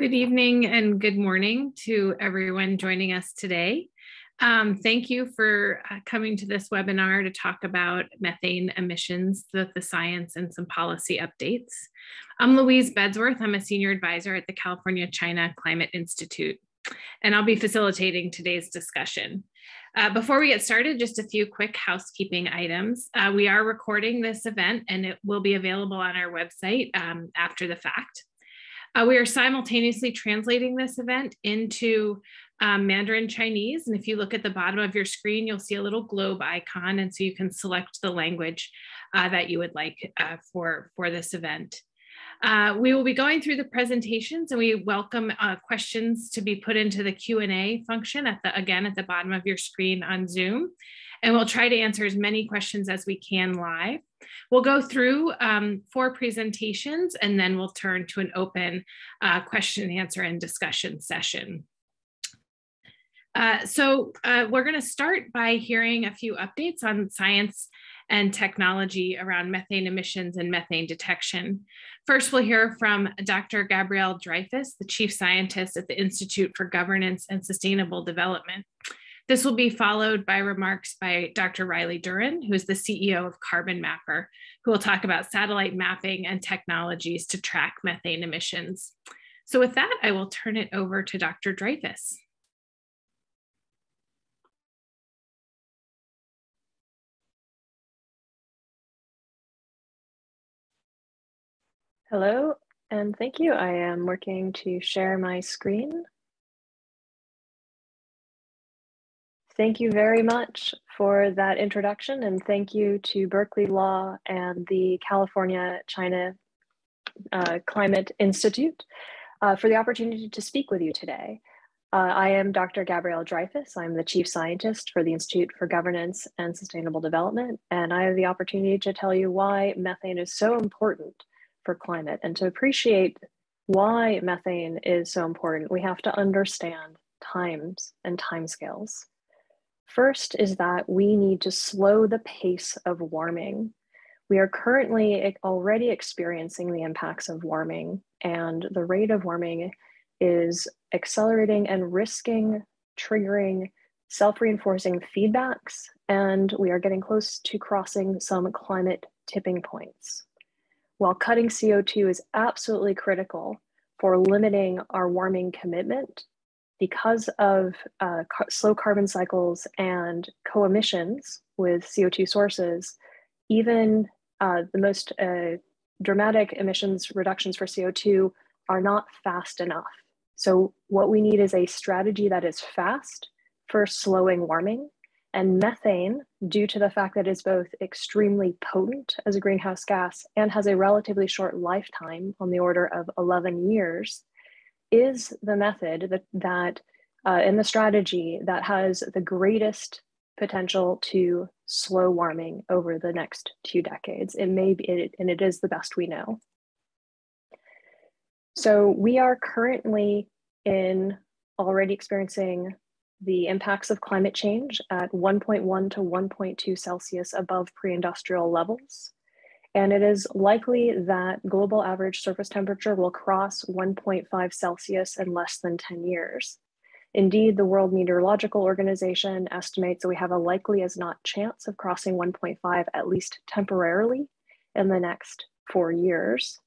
Good evening and good morning to everyone joining us today. Um, thank you for uh, coming to this webinar to talk about methane emissions, the, the science and some policy updates. I'm Louise Bedsworth. I'm a senior advisor at the California China Climate Institute, and I'll be facilitating today's discussion. Uh, before we get started, just a few quick housekeeping items. Uh, we are recording this event and it will be available on our website um, after the fact. Uh, we are simultaneously translating this event into um, Mandarin Chinese. And if you look at the bottom of your screen, you'll see a little globe icon. And so you can select the language uh, that you would like uh, for, for this event. Uh, we will be going through the presentations and we welcome uh, questions to be put into the Q&A function at the, again, at the bottom of your screen on Zoom. And we'll try to answer as many questions as we can live. We'll go through um, four presentations and then we'll turn to an open uh, question and answer and discussion session. Uh, so uh, we're going to start by hearing a few updates on science and technology around methane emissions and methane detection. First, we'll hear from Dr. Gabrielle Dreyfus, the Chief Scientist at the Institute for Governance and Sustainable Development. This will be followed by remarks by Dr. Riley Duren, who is the CEO of Carbon Mapper, who will talk about satellite mapping and technologies to track methane emissions. So with that, I will turn it over to Dr. Dreyfus. Hello, and thank you. I am working to share my screen. Thank you very much for that introduction, and thank you to Berkeley Law and the California China uh, Climate Institute uh, for the opportunity to speak with you today. Uh, I am Dr. Gabrielle Dreyfus. I'm the Chief Scientist for the Institute for Governance and Sustainable Development, and I have the opportunity to tell you why methane is so important for climate. And to appreciate why methane is so important, we have to understand times and timescales. First is that we need to slow the pace of warming. We are currently already experiencing the impacts of warming, and the rate of warming is accelerating and risking triggering self reinforcing feedbacks, and we are getting close to crossing some climate tipping points. While cutting CO2 is absolutely critical for limiting our warming commitment, because of uh, car slow carbon cycles and co-emissions with CO2 sources, even uh, the most uh, dramatic emissions reductions for CO2 are not fast enough. So what we need is a strategy that is fast for slowing warming. And methane, due to the fact that it's both extremely potent as a greenhouse gas and has a relatively short lifetime on the order of 11 years, is the method that, that uh, and the strategy that has the greatest potential to slow warming over the next two decades. It may be, it, and it is the best we know. So we are currently in already experiencing the impacts of climate change at 1.1 to 1.2 Celsius above pre-industrial levels. And it is likely that global average surface temperature will cross 1.5 Celsius in less than 10 years. Indeed, the World Meteorological Organization estimates that we have a likely as not chance of crossing 1.5 at least temporarily in the next four years.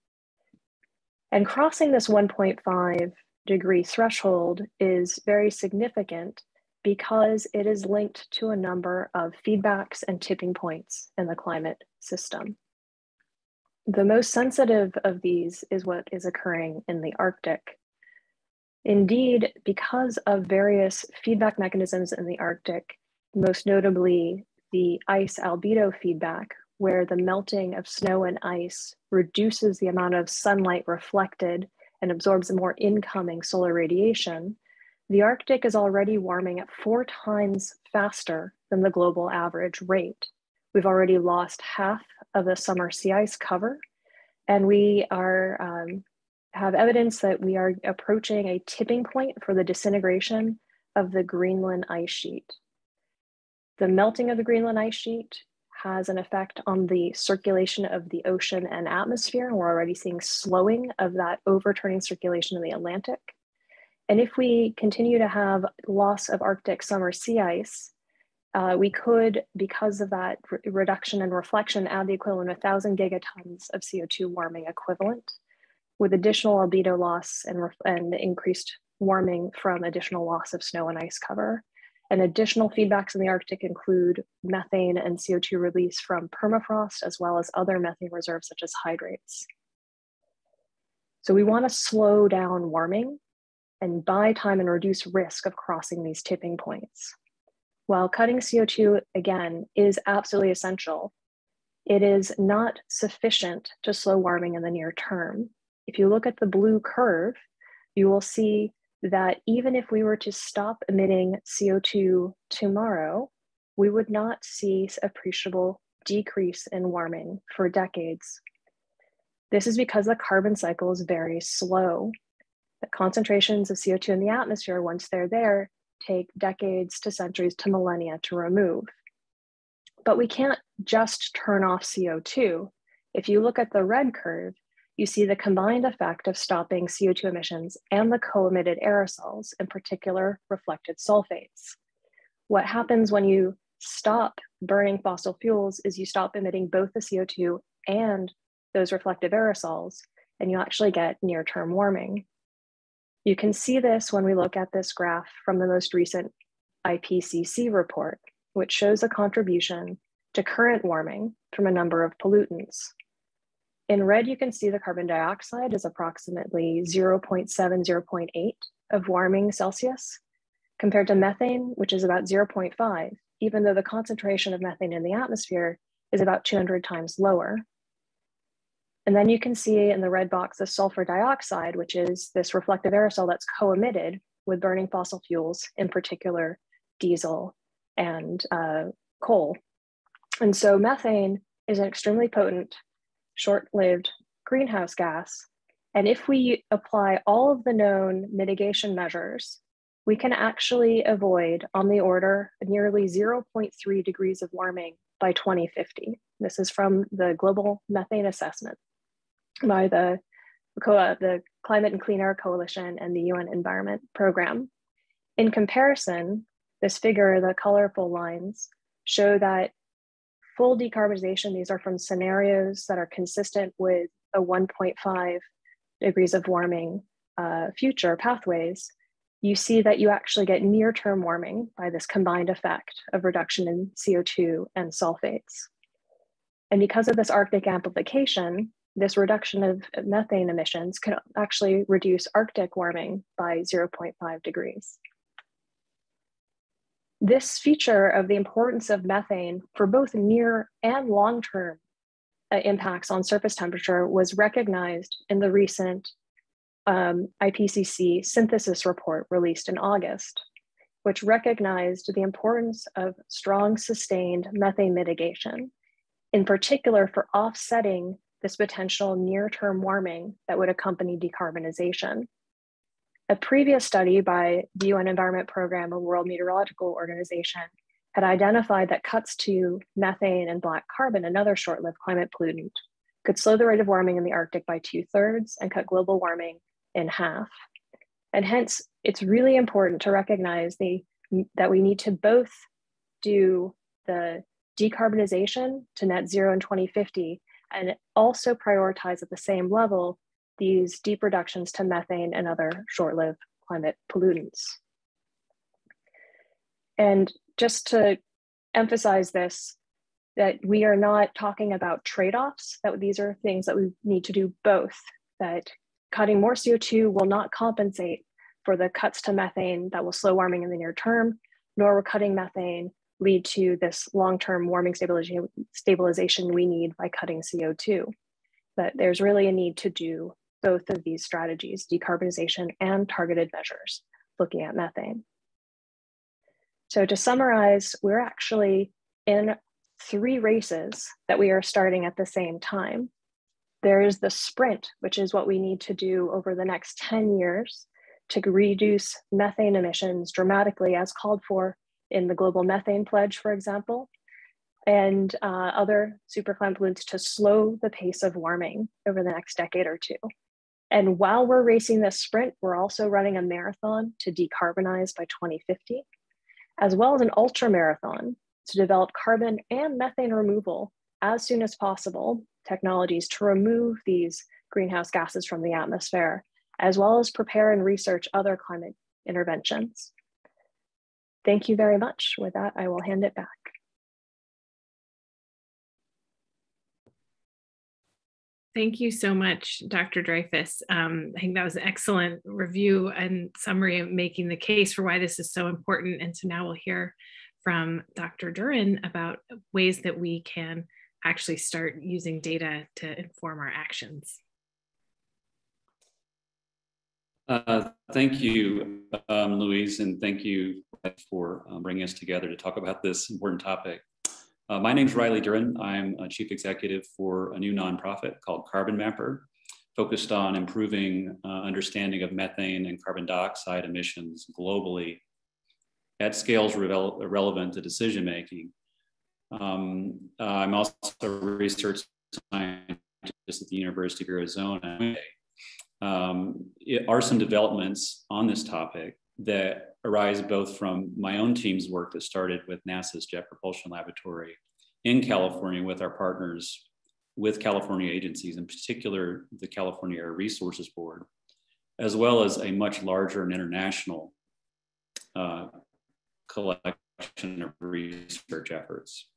And crossing this 1.5 degree threshold is very significant because it is linked to a number of feedbacks and tipping points in the climate system. The most sensitive of these is what is occurring in the Arctic. Indeed, because of various feedback mechanisms in the Arctic, most notably the ice albedo feedback, where the melting of snow and ice reduces the amount of sunlight reflected and absorbs more incoming solar radiation, the Arctic is already warming at four times faster than the global average rate. We've already lost half of the summer sea ice cover, and we are um, have evidence that we are approaching a tipping point for the disintegration of the Greenland ice sheet. The melting of the Greenland ice sheet has an effect on the circulation of the ocean and atmosphere. And we're already seeing slowing of that overturning circulation in the Atlantic. And if we continue to have loss of Arctic summer sea ice, uh, we could, because of that re reduction and reflection, add the equivalent of 1,000 gigatons of CO2 warming equivalent with additional albedo loss and, and increased warming from additional loss of snow and ice cover. And additional feedbacks in the Arctic include methane and CO2 release from permafrost, as well as other methane reserves such as hydrates. So we wanna slow down warming and buy time and reduce risk of crossing these tipping points. While cutting CO2, again, is absolutely essential, it is not sufficient to slow warming in the near term. If you look at the blue curve, you will see that even if we were to stop emitting CO2 tomorrow, we would not see appreciable decrease in warming for decades. This is because the carbon cycle is very slow. The concentrations of CO2 in the atmosphere, once they're there, take decades to centuries to millennia to remove. But we can't just turn off CO2. If you look at the red curve, you see the combined effect of stopping CO2 emissions and the co-emitted aerosols, in particular reflected sulfates. What happens when you stop burning fossil fuels is you stop emitting both the CO2 and those reflective aerosols, and you actually get near-term warming. You can see this when we look at this graph from the most recent IPCC report, which shows a contribution to current warming from a number of pollutants. In red, you can see the carbon dioxide is approximately 0.7, 0.8 of warming Celsius, compared to methane, which is about 0.5, even though the concentration of methane in the atmosphere is about 200 times lower. And then you can see in the red box the sulfur dioxide, which is this reflective aerosol that's co-emitted with burning fossil fuels, in particular diesel and uh, coal. And so methane is an extremely potent, short-lived greenhouse gas. And if we apply all of the known mitigation measures, we can actually avoid on the order nearly 0.3 degrees of warming by 2050. This is from the Global Methane Assessment by the, the Climate and Clean Air Coalition and the UN Environment Program. In comparison, this figure, the colorful lines, show that full decarbonization, these are from scenarios that are consistent with a 1.5 degrees of warming uh, future pathways, you see that you actually get near term warming by this combined effect of reduction in CO2 and sulfates. And because of this Arctic amplification, this reduction of methane emissions can actually reduce Arctic warming by 0.5 degrees. This feature of the importance of methane for both near and long-term uh, impacts on surface temperature was recognized in the recent um, IPCC synthesis report released in August, which recognized the importance of strong sustained methane mitigation, in particular for offsetting this potential near-term warming that would accompany decarbonization. A previous study by the UN Environment Program and World Meteorological Organization had identified that cuts to methane and black carbon, another short-lived climate pollutant, could slow the rate of warming in the Arctic by two thirds and cut global warming in half. And hence, it's really important to recognize the, that we need to both do the decarbonization to net zero in 2050 and also prioritize at the same level these deep reductions to methane and other short-lived climate pollutants. And just to emphasize this, that we are not talking about trade-offs, that these are things that we need to do both, that cutting more CO2 will not compensate for the cuts to methane that will slow warming in the near term, nor will cutting methane lead to this long-term warming stabilization, stabilization we need by cutting CO2. But there's really a need to do both of these strategies, decarbonization and targeted measures, looking at methane. So to summarize, we're actually in three races that we are starting at the same time. There is the sprint, which is what we need to do over the next 10 years to reduce methane emissions dramatically as called for in the Global Methane Pledge, for example. and uh, other superclimate pollutants to slow the pace of warming over the next decade or two. And while we're racing this sprint, we're also running a marathon to decarbonize by 2050, as well as an ultra marathon to develop carbon and methane removal as soon as possible technologies to remove these greenhouse gases from the atmosphere, as well as prepare and research other climate interventions. Thank you very much. With that, I will hand it back. Thank you so much, Dr. Dreyfus. Um, I think that was an excellent review and summary of making the case for why this is so important. And so now we'll hear from Dr. Duren about ways that we can actually start using data to inform our actions. Uh, thank you, um, Louise, and thank you for um, bringing us together to talk about this important topic. Uh, my name is Riley Duren. I'm a chief executive for a new nonprofit called Carbon Mapper, focused on improving uh, understanding of methane and carbon dioxide emissions globally at scales relevant to decision making. Um, uh, I'm also a research scientist at the University of Arizona. Um, it are some developments on this topic that arise both from my own team's work that started with NASA's Jet Propulsion Laboratory in California with our partners with California agencies, in particular the California Air Resources Board, as well as a much larger and international uh, collection of research efforts.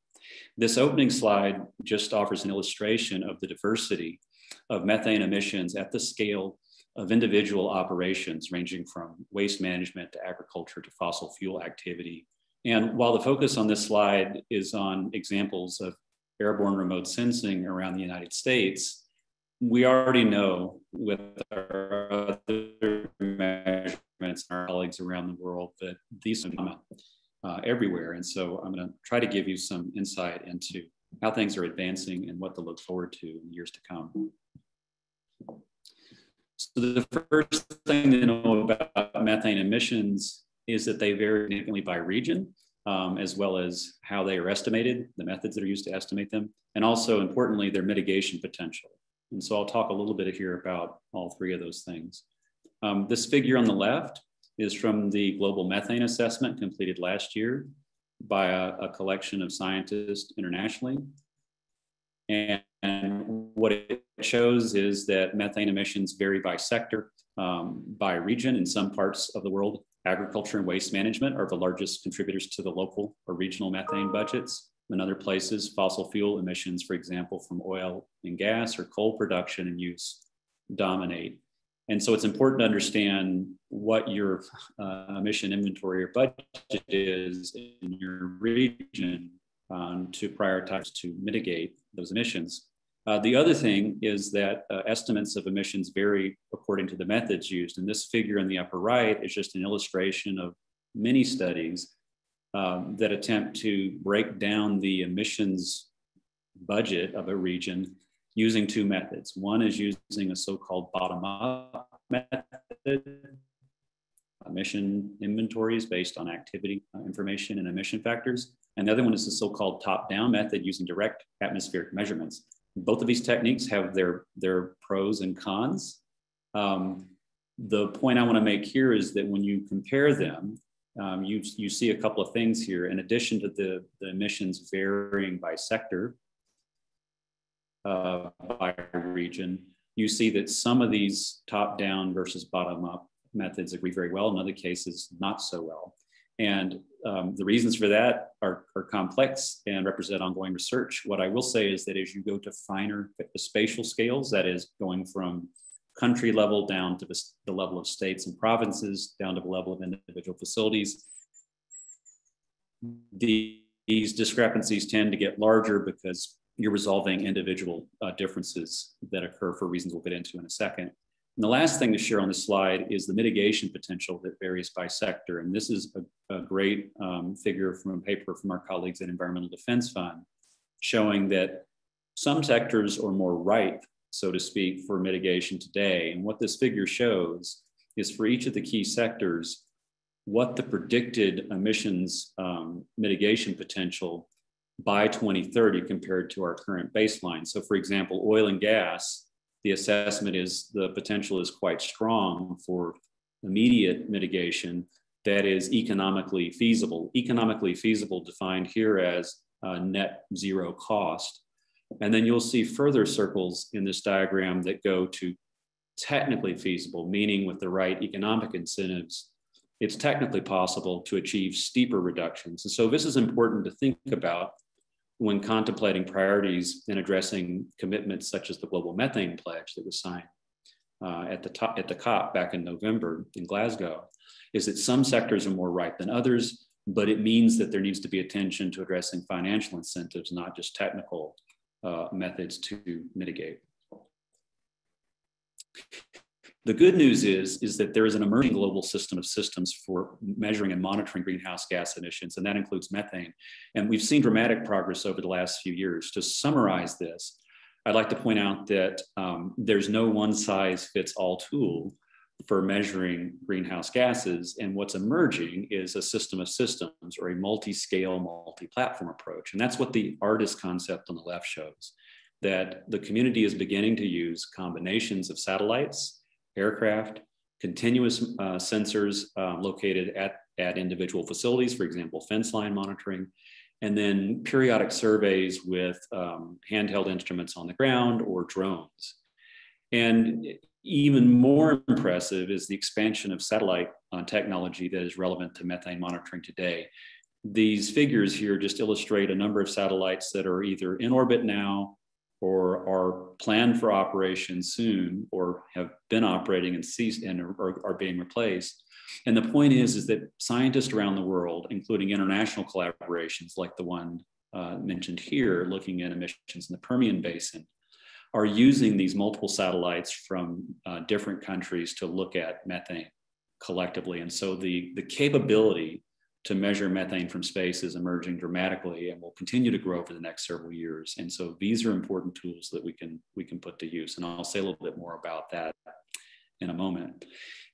This opening slide just offers an illustration of the diversity of methane emissions at the scale of individual operations ranging from waste management to agriculture to fossil fuel activity. And while the focus on this slide is on examples of airborne remote sensing around the United States, we already know with our other measurements and our colleagues around the world that these are uh, everywhere. And so I'm going to try to give you some insight into how things are advancing and what to look forward to in years to come. So the first thing to know about methane emissions is that they vary significantly by region, um, as well as how they are estimated, the methods that are used to estimate them, and also importantly, their mitigation potential. And so I'll talk a little bit here about all three of those things. Um, this figure on the left is from the Global Methane Assessment completed last year by a, a collection of scientists internationally. And, and, what it shows is that methane emissions vary by sector, um, by region. In some parts of the world, agriculture and waste management are the largest contributors to the local or regional methane budgets. In other places, fossil fuel emissions, for example, from oil and gas or coal production and use dominate. And so it's important to understand what your uh, emission inventory or budget is in your region um, to prioritize to mitigate those emissions. Uh, the other thing is that uh, estimates of emissions vary according to the methods used. And this figure in the upper right is just an illustration of many studies um, that attempt to break down the emissions budget of a region using two methods. One is using a so-called bottom-up method, emission inventories based on activity uh, information and emission factors. And the other one is the so-called top-down method using direct atmospheric measurements. Both of these techniques have their, their pros and cons. Um, the point I want to make here is that when you compare them, um, you, you see a couple of things here. In addition to the, the emissions varying by sector, uh, by region, you see that some of these top down versus bottom up methods agree very well, in other cases, not so well. And um, the reasons for that are, are, complex and represent ongoing research. What I will say is that as you go to finer spatial scales, that is going from country level down to the, level of states and provinces, down to the level of individual facilities, the, these discrepancies tend to get larger because you're resolving individual uh, differences that occur for reasons we'll get into in a second. And the last thing to share on this slide is the mitigation potential that varies by sector. And this is a, a great um, figure from a paper from our colleagues at Environmental Defense Fund, showing that some sectors are more ripe, so to speak, for mitigation today. And what this figure shows is for each of the key sectors, what the predicted emissions um, mitigation potential by 2030 compared to our current baseline. So, for example, oil and gas, the assessment is the potential is quite strong for immediate mitigation that is economically feasible. Economically feasible defined here as uh, net zero cost. And then you'll see further circles in this diagram that go to technically feasible, meaning with the right economic incentives, it's technically possible to achieve steeper reductions. And so this is important to think about when contemplating priorities and addressing commitments such as the global methane pledge that was signed uh, at the top at the COP back in November in Glasgow, is that some sectors are more ripe than others, but it means that there needs to be attention to addressing financial incentives, not just technical uh, methods to mitigate. The good news is, is that there is an emerging global system of systems for measuring and monitoring greenhouse gas emissions, and that includes methane. And we've seen dramatic progress over the last few years. To summarize this, I'd like to point out that um, there's no one size fits all tool for measuring greenhouse gases. And what's emerging is a system of systems or a multi scale, multi platform approach. And that's what the artist concept on the left shows that the community is beginning to use combinations of satellites aircraft, continuous uh, sensors uh, located at, at individual facilities, for example, fence line monitoring, and then periodic surveys with um, handheld instruments on the ground or drones. And even more impressive is the expansion of satellite uh, technology that is relevant to methane monitoring today. These figures here just illustrate a number of satellites that are either in orbit now or are planned for operation soon or have been operating and ceased and are, are being replaced. And the point is, is that scientists around the world, including international collaborations like the one uh, mentioned here, looking at emissions in the Permian Basin, are using these multiple satellites from uh, different countries to look at methane collectively. And so the, the capability to measure methane from space is emerging dramatically and will continue to grow over the next several years. And so these are important tools that we can we can put to use. And I'll say a little bit more about that in a moment.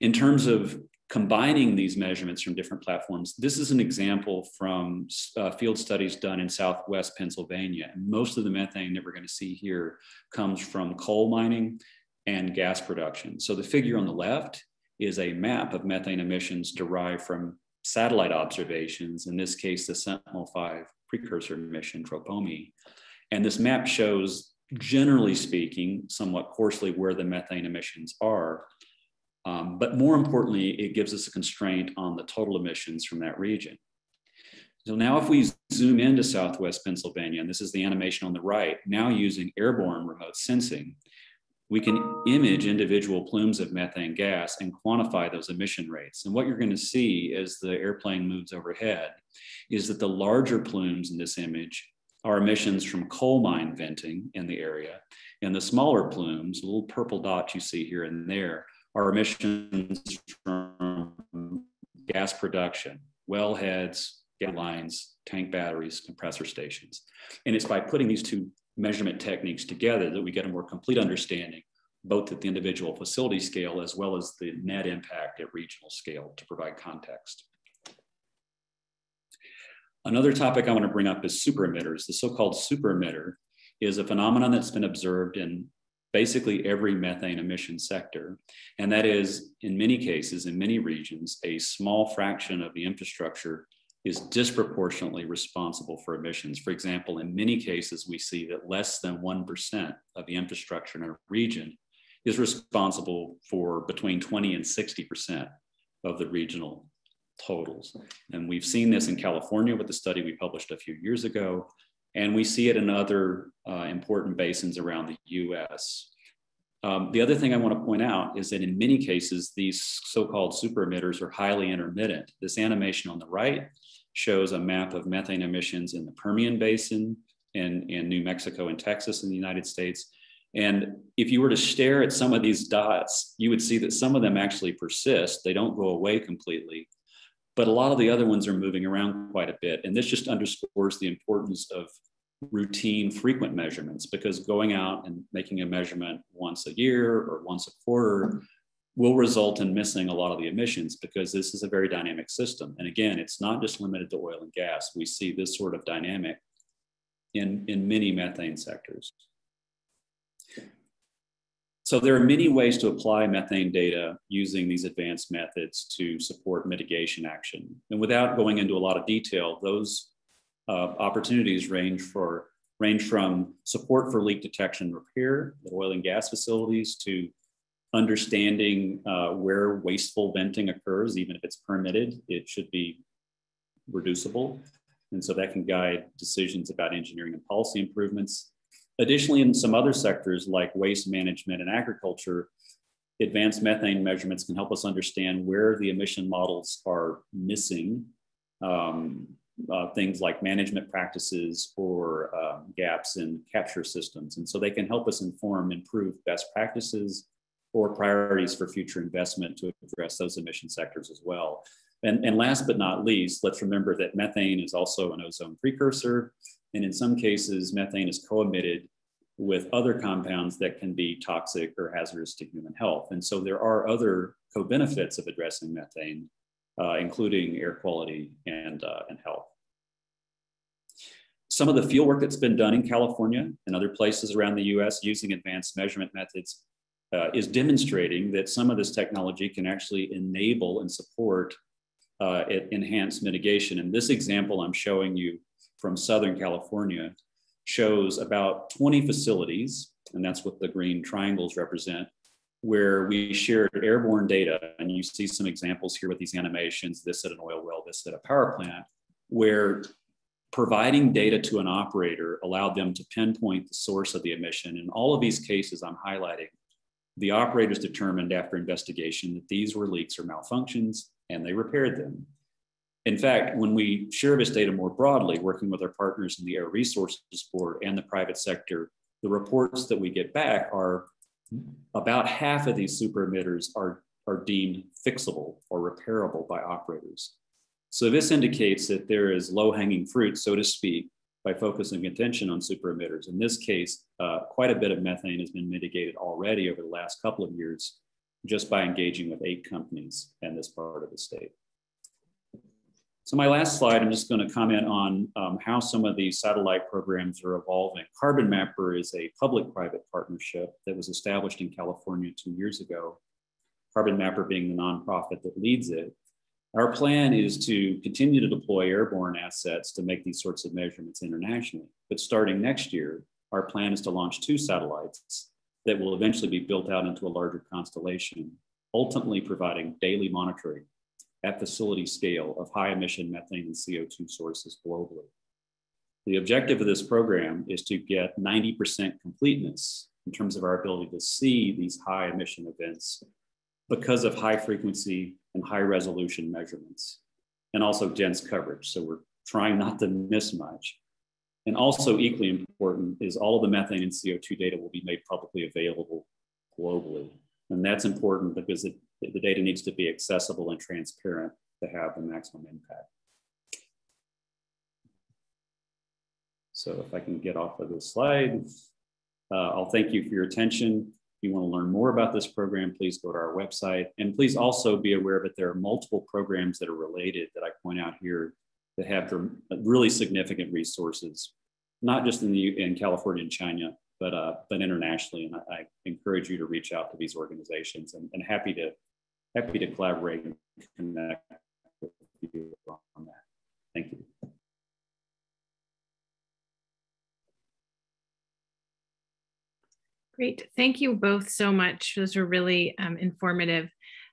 In terms of combining these measurements from different platforms, this is an example from uh, field studies done in Southwest Pennsylvania. And most of the methane that we're going to see here comes from coal mining and gas production. So the figure on the left is a map of methane emissions derived from satellite observations, in this case, the Sentinel-5 precursor mission, TROPOMI. And this map shows, generally speaking, somewhat coarsely where the methane emissions are. Um, but more importantly, it gives us a constraint on the total emissions from that region. So now if we zoom into Southwest Pennsylvania, and this is the animation on the right, now using airborne remote sensing, we can image individual plumes of methane gas and quantify those emission rates. And what you're going to see as the airplane moves overhead is that the larger plumes in this image are emissions from coal mine venting in the area. And the smaller plumes, little purple dots you see here and there, are emissions from gas production, wellheads, gas lines, tank batteries, compressor stations. And it's by putting these two measurement techniques together that we get a more complete understanding, both at the individual facility scale as well as the net impact at regional scale to provide context. Another topic I want to bring up is super emitters. The so-called super emitter is a phenomenon that's been observed in basically every methane emission sector. And that is, in many cases, in many regions, a small fraction of the infrastructure is disproportionately responsible for emissions. For example, in many cases, we see that less than 1% of the infrastructure in a region is responsible for between 20 and 60% of the regional totals. And we've seen this in California with the study we published a few years ago, and we see it in other uh, important basins around the US. Um, the other thing I want to point out is that in many cases, these so-called super emitters are highly intermittent. This animation on the right shows a map of methane emissions in the Permian Basin and in New Mexico and Texas in the United States. And if you were to stare at some of these dots, you would see that some of them actually persist. They don't go away completely. But a lot of the other ones are moving around quite a bit. And this just underscores the importance of routine, frequent measurements because going out and making a measurement once a year or once a quarter will result in missing a lot of the emissions because this is a very dynamic system. And again, it's not just limited to oil and gas. We see this sort of dynamic in, in many methane sectors. So there are many ways to apply methane data using these advanced methods to support mitigation action. And without going into a lot of detail, those uh, opportunities range for range from support for leak detection and repair at oil and gas facilities to understanding uh, where wasteful venting occurs, even if it's permitted, it should be reducible. And so that can guide decisions about engineering and policy improvements. Additionally, in some other sectors like waste management and agriculture, advanced methane measurements can help us understand where the emission models are missing um, uh, things like management practices or uh, gaps in capture systems. And so they can help us inform improved best practices or priorities for future investment to address those emission sectors as well. And, and last but not least, let's remember that methane is also an ozone precursor. And in some cases, methane is co-emitted with other compounds that can be toxic or hazardous to human health. And so there are other co-benefits of addressing methane, uh, including air quality and, uh, and health. Some of the field work that's been done in California and other places around the US using advanced measurement methods uh, is demonstrating that some of this technology can actually enable and support uh, enhanced mitigation. And this example I'm showing you from Southern California shows about 20 facilities, and that's what the green triangles represent, where we shared airborne data. And you see some examples here with these animations, this at an oil well, this at a power plant, where providing data to an operator allowed them to pinpoint the source of the emission. In all of these cases I'm highlighting, the operators determined after investigation that these were leaks or malfunctions and they repaired them. In fact, when we share this data more broadly, working with our partners in the Air Resources Board and the private sector, the reports that we get back are about half of these super emitters are, are deemed fixable or repairable by operators. So this indicates that there is low hanging fruit, so to speak, by focusing attention on super emitters. In this case, uh, quite a bit of methane has been mitigated already over the last couple of years just by engaging with eight companies in this part of the state. So my last slide, I'm just going to comment on um, how some of these satellite programs are evolving. Carbon Mapper is a public-private partnership that was established in California two years ago. Carbon Mapper being the nonprofit that leads it. Our plan is to continue to deploy airborne assets to make these sorts of measurements internationally. But starting next year, our plan is to launch two satellites that will eventually be built out into a larger constellation, ultimately providing daily monitoring at facility scale of high emission methane and CO2 sources globally. The objective of this program is to get 90% completeness in terms of our ability to see these high emission events because of high frequency and high resolution measurements, and also dense coverage. So we're trying not to miss much. And also equally important is all of the methane and CO2 data will be made publicly available globally. And that's important because it, the data needs to be accessible and transparent to have the maximum impact. So if I can get off of this slide, uh, I'll thank you for your attention. You want to learn more about this program, please go to our website. And please also be aware that there are multiple programs that are related that I point out here that have really significant resources, not just in, the, in California and China, but, uh, but internationally. And I, I, encourage you to reach out to these organizations and, and happy, to, happy to collaborate and connect with you on that. Thank you. Great. Thank you both so much. Those were really um, informative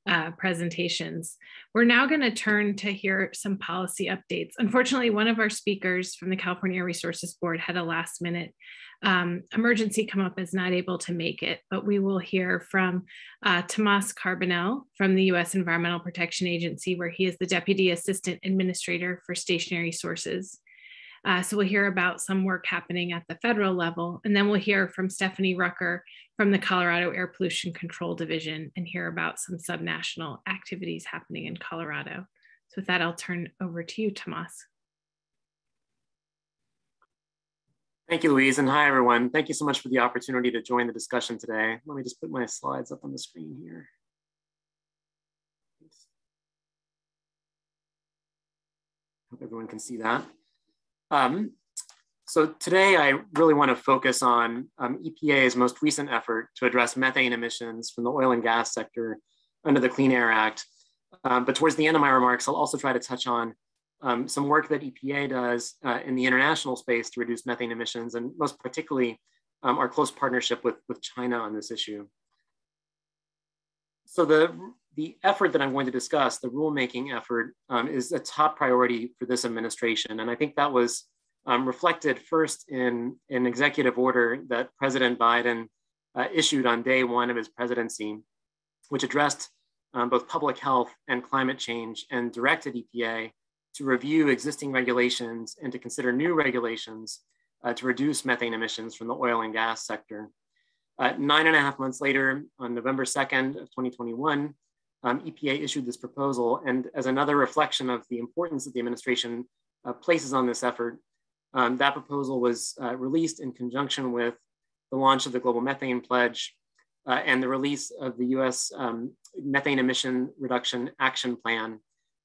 uh, presentations. We're now going to turn to hear some policy updates. Unfortunately, one of our speakers from the California Resources Board had a last minute um, emergency come up is not able to make it, but we will hear from uh, Tomas Carbonell from the U.S. Environmental Protection Agency, where he is the Deputy Assistant Administrator for Stationary Sources. Uh, so we'll hear about some work happening at the federal level, and then we'll hear from Stephanie Rucker from the Colorado Air Pollution Control Division and hear about some subnational activities happening in Colorado. So with that, I'll turn over to you, Tomas. Thank you, Louise, and hi, everyone. Thank you so much for the opportunity to join the discussion today. Let me just put my slides up on the screen here. Hope everyone can see that. Um, So today I really want to focus on um, EPA's most recent effort to address methane emissions from the oil and gas sector under the Clean Air Act. Um, but towards the end of my remarks, I'll also try to touch on um, some work that EPA does uh, in the international space to reduce methane emissions, and most particularly um, our close partnership with, with China on this issue. So the, the effort that I'm going to discuss, the rulemaking effort, um, is a top priority for this administration. And I think that was um, reflected first in an executive order that President Biden uh, issued on day one of his presidency, which addressed um, both public health and climate change and directed EPA to review existing regulations and to consider new regulations uh, to reduce methane emissions from the oil and gas sector. Uh, nine and a half months later, on November 2nd of 2021, um, EPA issued this proposal. And as another reflection of the importance that the administration uh, places on this effort, um, that proposal was uh, released in conjunction with the launch of the Global Methane Pledge uh, and the release of the US um, Methane Emission Reduction Action Plan,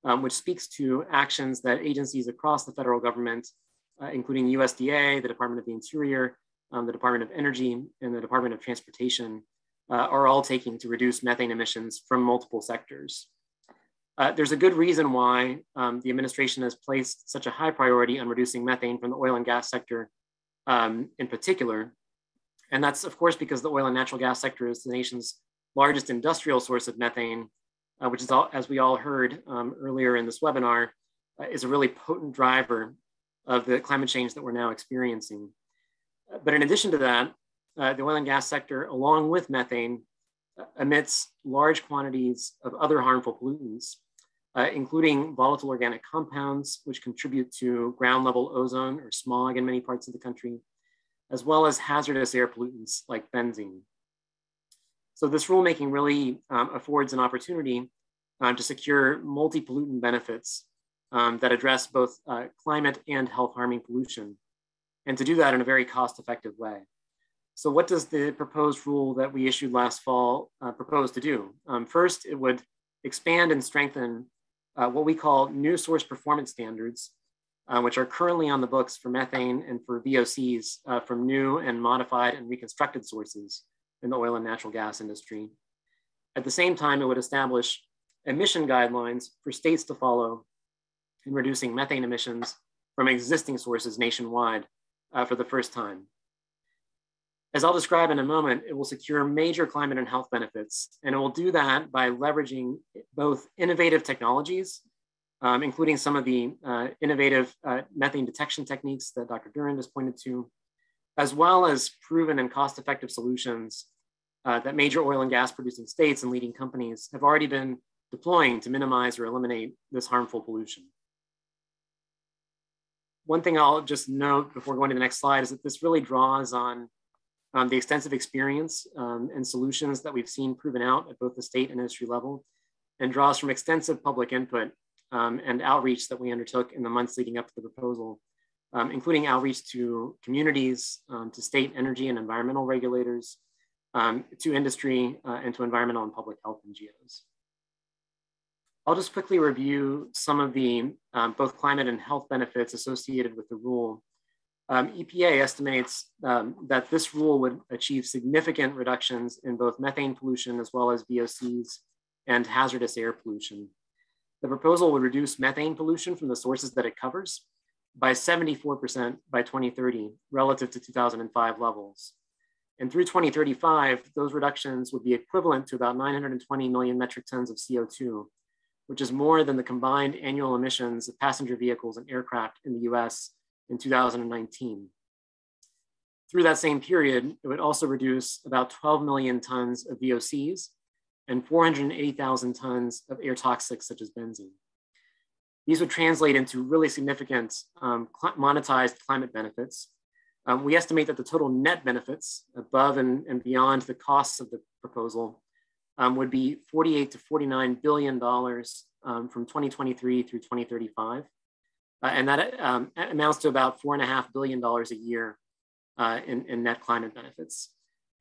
um, which speaks to actions that agencies across the federal government, uh, including USDA, the Department of the Interior, um, the Department of Energy, and the Department of Transportation, uh, are all taking to reduce methane emissions from multiple sectors. Uh, there's a good reason why um, the administration has placed such a high priority on reducing methane from the oil and gas sector um, in particular. And that's, of course, because the oil and natural gas sector is the nation's largest industrial source of methane, uh, which is, all, as we all heard um, earlier in this webinar, uh, is a really potent driver of the climate change that we're now experiencing. But in addition to that, uh, the oil and gas sector, along with methane, uh, emits large quantities of other harmful pollutants uh, including volatile organic compounds, which contribute to ground level ozone or smog in many parts of the country, as well as hazardous air pollutants like benzene. So this rulemaking really um, affords an opportunity uh, to secure multi-pollutant benefits um, that address both uh, climate and health harming pollution, and to do that in a very cost-effective way. So what does the proposed rule that we issued last fall uh, propose to do? Um, first, it would expand and strengthen uh, what we call new source performance standards, uh, which are currently on the books for methane and for VOCs uh, from new and modified and reconstructed sources in the oil and natural gas industry. At the same time, it would establish emission guidelines for states to follow in reducing methane emissions from existing sources nationwide uh, for the first time. As I'll describe in a moment, it will secure major climate and health benefits, and it will do that by leveraging both innovative technologies, um, including some of the uh, innovative uh, methane detection techniques that Dr. Duren has pointed to, as well as proven and cost-effective solutions uh, that major oil and gas producing states and leading companies have already been deploying to minimize or eliminate this harmful pollution. One thing I'll just note before going to the next slide is that this really draws on um, the extensive experience um, and solutions that we've seen proven out at both the state and industry level, and draws from extensive public input um, and outreach that we undertook in the months leading up to the proposal, um, including outreach to communities, um, to state energy and environmental regulators, um, to industry, uh, and to environmental and public health NGOs. I'll just quickly review some of the both climate and health benefits associated with the rule um, EPA estimates um, that this rule would achieve significant reductions in both methane pollution as well as VOCs and hazardous air pollution. The proposal would reduce methane pollution from the sources that it covers by 74% by 2030 relative to 2005 levels. And through 2035, those reductions would be equivalent to about 920 million metric tons of CO2, which is more than the combined annual emissions of passenger vehicles and aircraft in the US in 2019. Through that same period, it would also reduce about 12 million tons of VOCs and 480,000 tons of air toxics such as benzene. These would translate into really significant um, monetized climate benefits. Um, we estimate that the total net benefits above and, and beyond the costs of the proposal um, would be 48 to 49 billion dollars um, from 2023 through 2035 uh, and that um, amounts to about four and a half billion dollars a year uh, in, in, net climate benefits.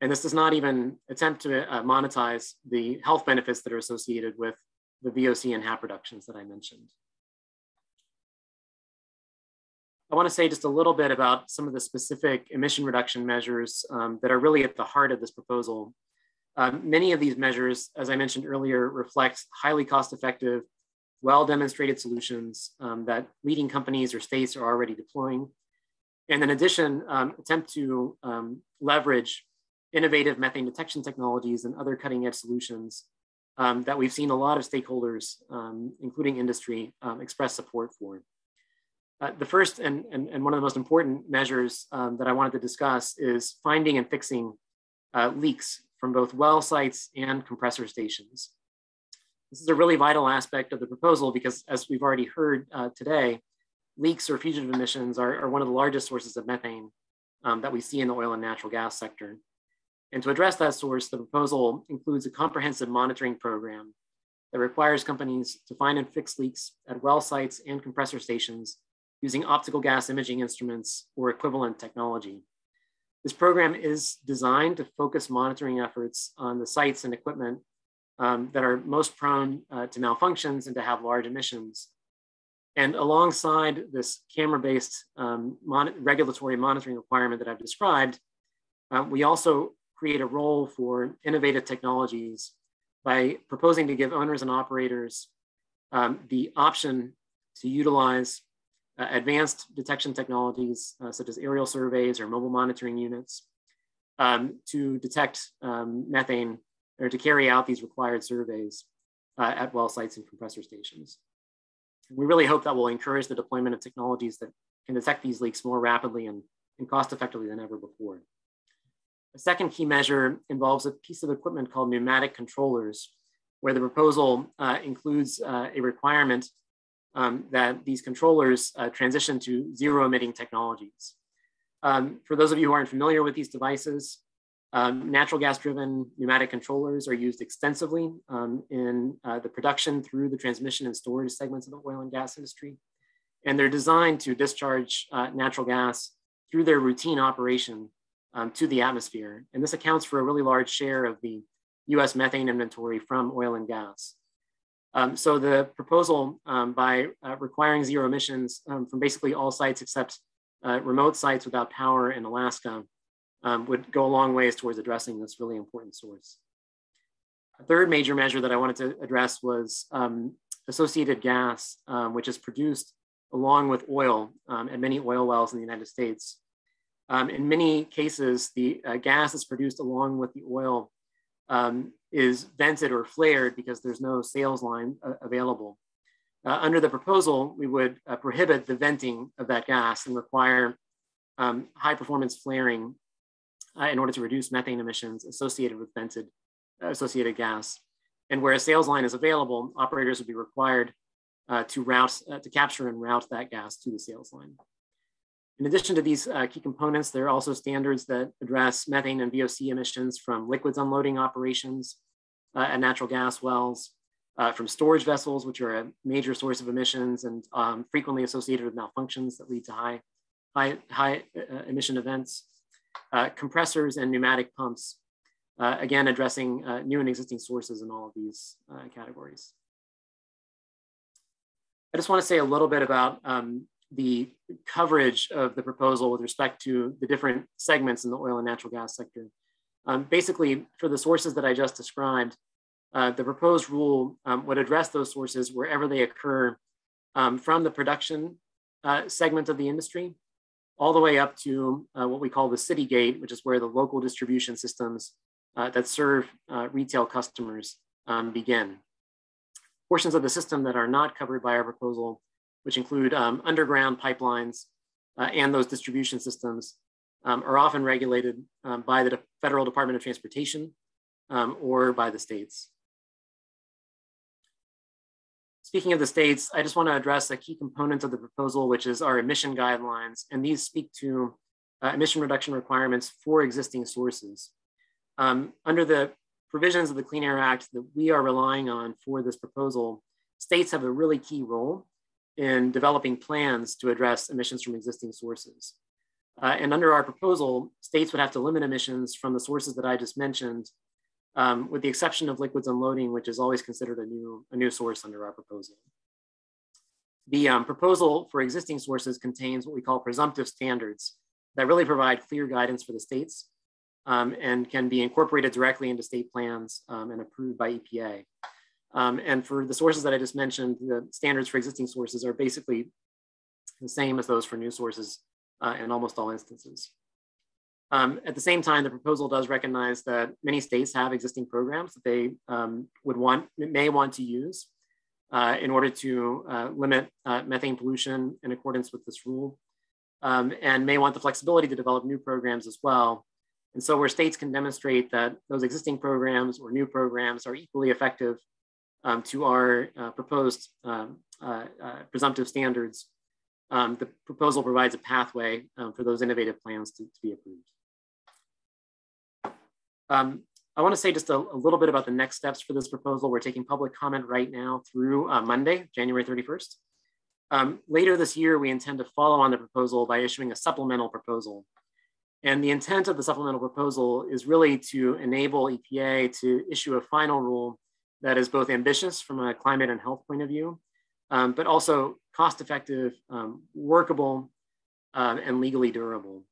And this does not even attempt to uh, monetize the health benefits that are associated with the VOC and HAP reductions that I mentioned. I want to say just a little bit about some of the specific emission reduction measures um, that are really at the heart of this proposal. Um, many of these measures, as I mentioned earlier, reflect highly cost-effective, well-demonstrated solutions um, that leading companies or states are already deploying. And in addition, um, attempt to um, leverage innovative methane detection technologies and other cutting edge solutions um, that we've seen a lot of stakeholders, um, including industry, um, express support for. Uh, the first and, and, and, one of the most important measures that I wanted to discuss is finding and fixing uh, leaks from both well sites and compressor stations. This is a really vital aspect of the proposal because as we've already heard uh, today, leaks or fugitive emissions are, are, one of the largest sources of methane um, that we see in the oil and natural gas sector. And to address that source, the proposal includes a comprehensive monitoring program that requires companies to find and fix leaks at well sites and compressor stations using optical gas imaging instruments or equivalent technology. This program is designed to focus monitoring efforts on the sites and equipment um, that are most prone uh, to malfunctions and to have large emissions. And alongside this camera-based um, mon regulatory monitoring requirement that I've described, uh, we also create a role for innovative technologies by proposing to give owners and operators um, the option to utilize uh, advanced detection technologies uh, such as aerial surveys or mobile monitoring units um, to detect um, methane or to carry out these required surveys uh, at well sites and compressor stations. We really hope that will encourage the deployment of technologies that can detect these leaks more rapidly and, and cost effectively than ever before. A second key measure involves a piece of equipment called pneumatic controllers, where the proposal uh, includes uh, a requirement um, that these controllers uh, transition to zero emitting technologies. Um, for those of you who aren't familiar with these devices, um, natural gas driven pneumatic controllers are used extensively um, in uh, the production through the transmission and storage segments of the oil and gas industry. And they're designed to discharge uh, natural gas through their routine operation um, to the atmosphere. And this accounts for a really large share of the US methane inventory from oil and gas. Um, so the proposal um, by uh, requiring zero emissions um, from basically all sites except uh, remote sites without power in Alaska um, would go a long ways towards addressing this really important source. A third major measure that I wanted to address was um, associated gas, um, which is produced along with oil at many oil wells in the United States. Um, in many cases, the uh, gas is produced along with the oil um, is vented or flared because there's no sales line uh, available. Uh, under the proposal, we would uh, prohibit the venting of that gas and require um, high performance flaring uh, in order to reduce methane emissions associated with vented uh, associated gas. And where a sales line is available, operators would be required to route, to capture and route that gas to the sales line. In addition to these uh, key components, there are also standards that address methane and VOC emissions from liquids unloading operations uh, at natural gas wells, uh, from storage vessels, which are a major source of emissions and um, frequently associated with malfunctions that lead to high, high, high uh, emission events, uh, compressors and pneumatic pumps, uh, again, addressing new and existing sources in all of these categories. I just want to say a little bit about um, the coverage of the proposal with respect to the different segments in the oil and natural gas sector. Um, basically, for the sources that I just described, uh, the proposed rule um, would address those sources wherever they occur um, from the production uh, segment of the industry all the way up to uh, what we call the city gate, which is where the local distribution systems uh, that serve uh, retail customers um, begin. Portions of the system that are not covered by our proposal which include um, underground pipelines uh, and those distribution systems, um, are often regulated um, by the Federal Department of Transportation um, or by the states. Speaking of the states, I just want to address a key component of the proposal, which is our emission guidelines. And these speak to uh, emission reduction requirements for existing sources. Um, under the provisions of the Clean Air Act that we are relying on for this proposal, states have a really key role in developing plans to address emissions from existing sources. Uh, and under our proposal, states would have to limit emissions from the sources that I just mentioned, um, with the exception of liquids unloading, which is always considered a new, a new source under our proposal. The um, proposal for existing sources contains what we call presumptive standards that really provide clear guidance for the states um, and can be incorporated directly into state plans um, and approved by EPA. Um, and for the sources that I just mentioned, the standards for existing sources are basically the same as those for new sources uh, in almost all instances. Um, at the same time, the proposal does recognize that many states have existing programs that they um, would want, may want to use uh, in order to uh, limit uh, methane pollution in accordance with this rule, um, and may want the flexibility to develop new programs as well. And so where states can demonstrate that those existing programs or new programs are equally effective um, to our uh, proposed um, uh, uh, presumptive standards, um, the proposal provides a pathway for those innovative plans to, to be approved. Um, I want to say just a, a, little bit about the next steps for this proposal. We're taking public comment right now through uh, Monday, January 31st. Um, later this year, we intend to follow on the proposal by issuing a supplemental proposal. And the intent of the supplemental proposal is really to enable EPA to issue a final rule that is both ambitious from a climate and health point of view, um, but also cost effective, um, workable, uh, and legally durable.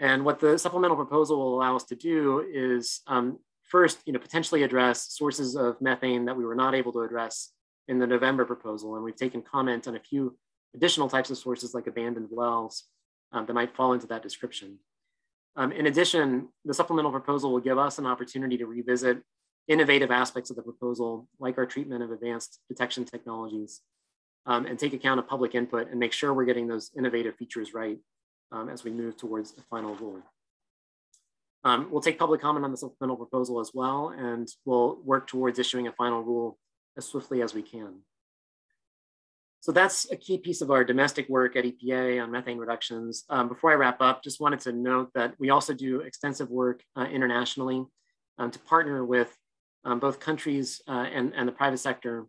And what the supplemental proposal will allow us to do is um, first, you know, potentially address sources of methane that we were not able to address in the November proposal. And we've taken comment on a few additional types of sources like abandoned wells um, that might fall into that description. Um, in addition, the supplemental proposal will give us an opportunity to revisit innovative aspects of the proposal, like our treatment of advanced detection technologies, um, and take account of public input and make sure we're getting those innovative features right um, as we move towards the final rule. Um, we'll take public comment on the supplemental proposal as well, and we'll work towards issuing a final rule as swiftly as we can. So that's a key piece of our domestic work at EPA on methane reductions. Um, before I wrap up, just wanted to note that we also do extensive work uh, internationally um, to partner with um, both countries uh, and, and the private sector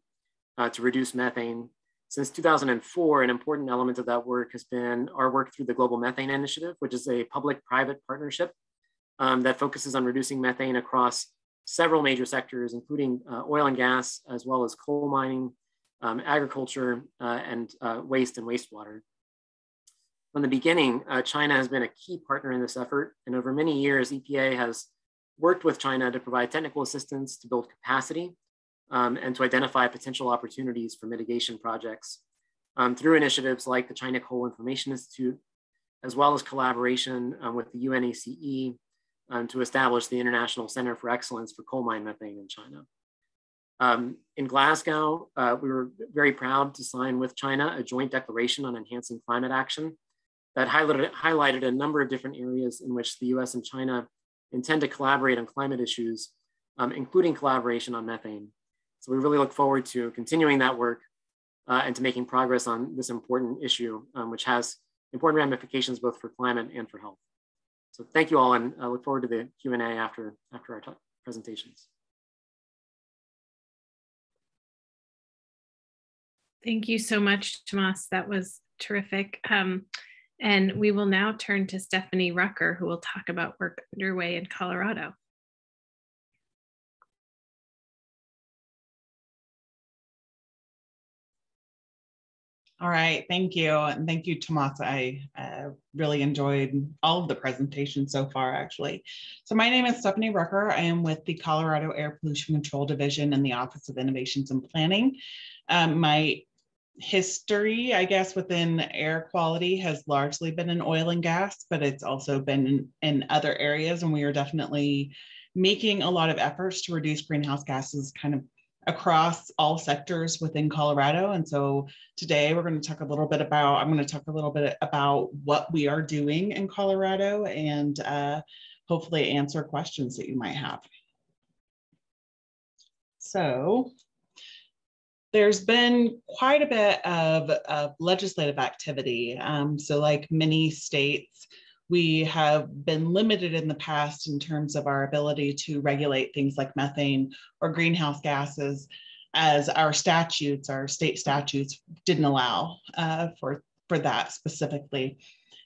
uh, to reduce methane. Since 2004, an important element of that work has been our work through the Global Methane Initiative, which is a public-private partnership um, that focuses on reducing methane across several major sectors, including uh, oil and gas, as well as coal mining, um, agriculture, uh, and uh, waste and wastewater. From the beginning, uh, China has been a key partner in this effort, and over many years, EPA has worked with China to provide technical assistance to build capacity um, and to identify potential opportunities for mitigation projects um, through initiatives like the China Coal Information Institute, as well as collaboration um, with the UNECE um, to establish the International Center for Excellence for Coal Mine Methane in China. Um, in Glasgow, uh, we were very proud to sign with China a joint declaration on enhancing climate action that highlighted, highlighted a number of different areas in which the US and China intend to collaborate on climate issues, um, including collaboration on methane. So we really look forward to continuing that work uh, and to making progress on this important issue, um, which has important ramifications both for climate and for health. So thank you all and I look forward to the Q&A after, after our presentations. Thank you so much, Tomas. That was terrific. Um, and we will now turn to Stephanie Rucker, who will talk about work underway in Colorado. All right, thank you. And thank you, Tomas. I uh, really enjoyed all of the presentations so far, actually. So my name is Stephanie Rucker. I am with the Colorado Air Pollution Control Division in the Office of Innovations and Planning. Um, my history, I guess, within air quality has largely been in oil and gas, but it's also been in, in other areas. And we are definitely making a lot of efforts to reduce greenhouse gases kind of across all sectors within Colorado. And so today we're going to talk a little bit about, I'm going to talk a little bit about what we are doing in Colorado and uh, hopefully answer questions that you might have. So there's been quite a bit of, of legislative activity. Um, so, like many states, we have been limited in the past in terms of our ability to regulate things like methane or greenhouse gases, as our statutes, our state statutes, didn't allow uh, for, for that specifically.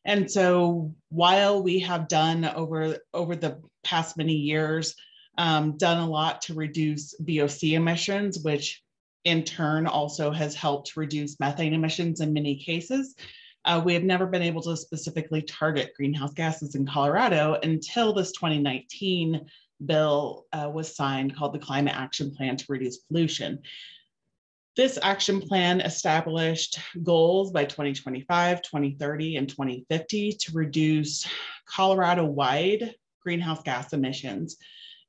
And so, while we have done over, over the past many years, um, done a lot to reduce VOC emissions, which in turn also has helped reduce methane emissions in many cases. Uh, we have never been able to specifically target greenhouse gases in Colorado until this 2019 bill uh, was signed called the Climate Action Plan to Reduce Pollution. This action plan established goals by 2025, 2030, and 2050 to reduce Colorado wide greenhouse gas emissions.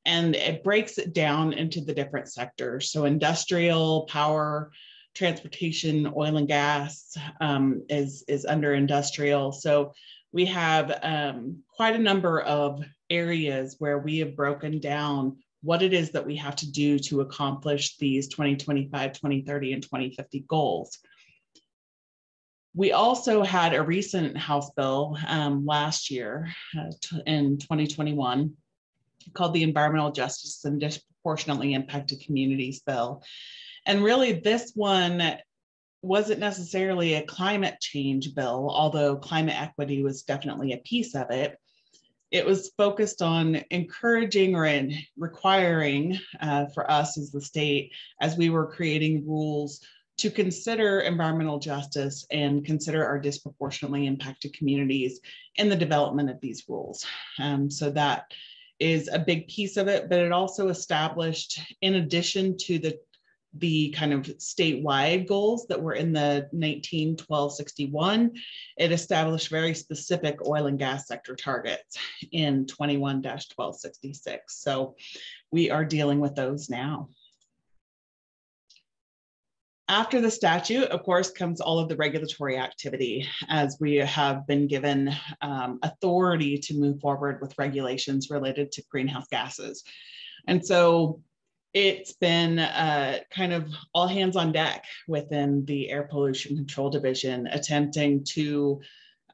And it breaks it down into the different sectors. So, industrial, power, transportation, oil and gas um, is, is under industrial. So, we have um, quite a number of areas where we have broken down what it is that we have to do to accomplish these 2025, 2030, and 2050 goals. We also had a recent House bill um, last year uh, in 2021 called the Environmental Justice and Disproportionately Impacted Communities Bill. And really, this one wasn't necessarily a climate change bill, although climate equity was definitely a piece of it it was focused on encouraging or in requiring uh, for us as the state as we were creating rules to consider environmental justice and consider our disproportionately impacted communities in the development of these rules. Um, so that is a big piece of it, but it also established, in addition to the the kind of statewide goals that were in the 191261. It established very specific oil and gas sector targets in 21 1266. So we are dealing with those now. After the statute, of course, comes all of the regulatory activity as we have been given um, authority to move forward with regulations related to greenhouse gases. And so it's been uh, kind of all hands on deck within the Air Pollution Control Division, attempting to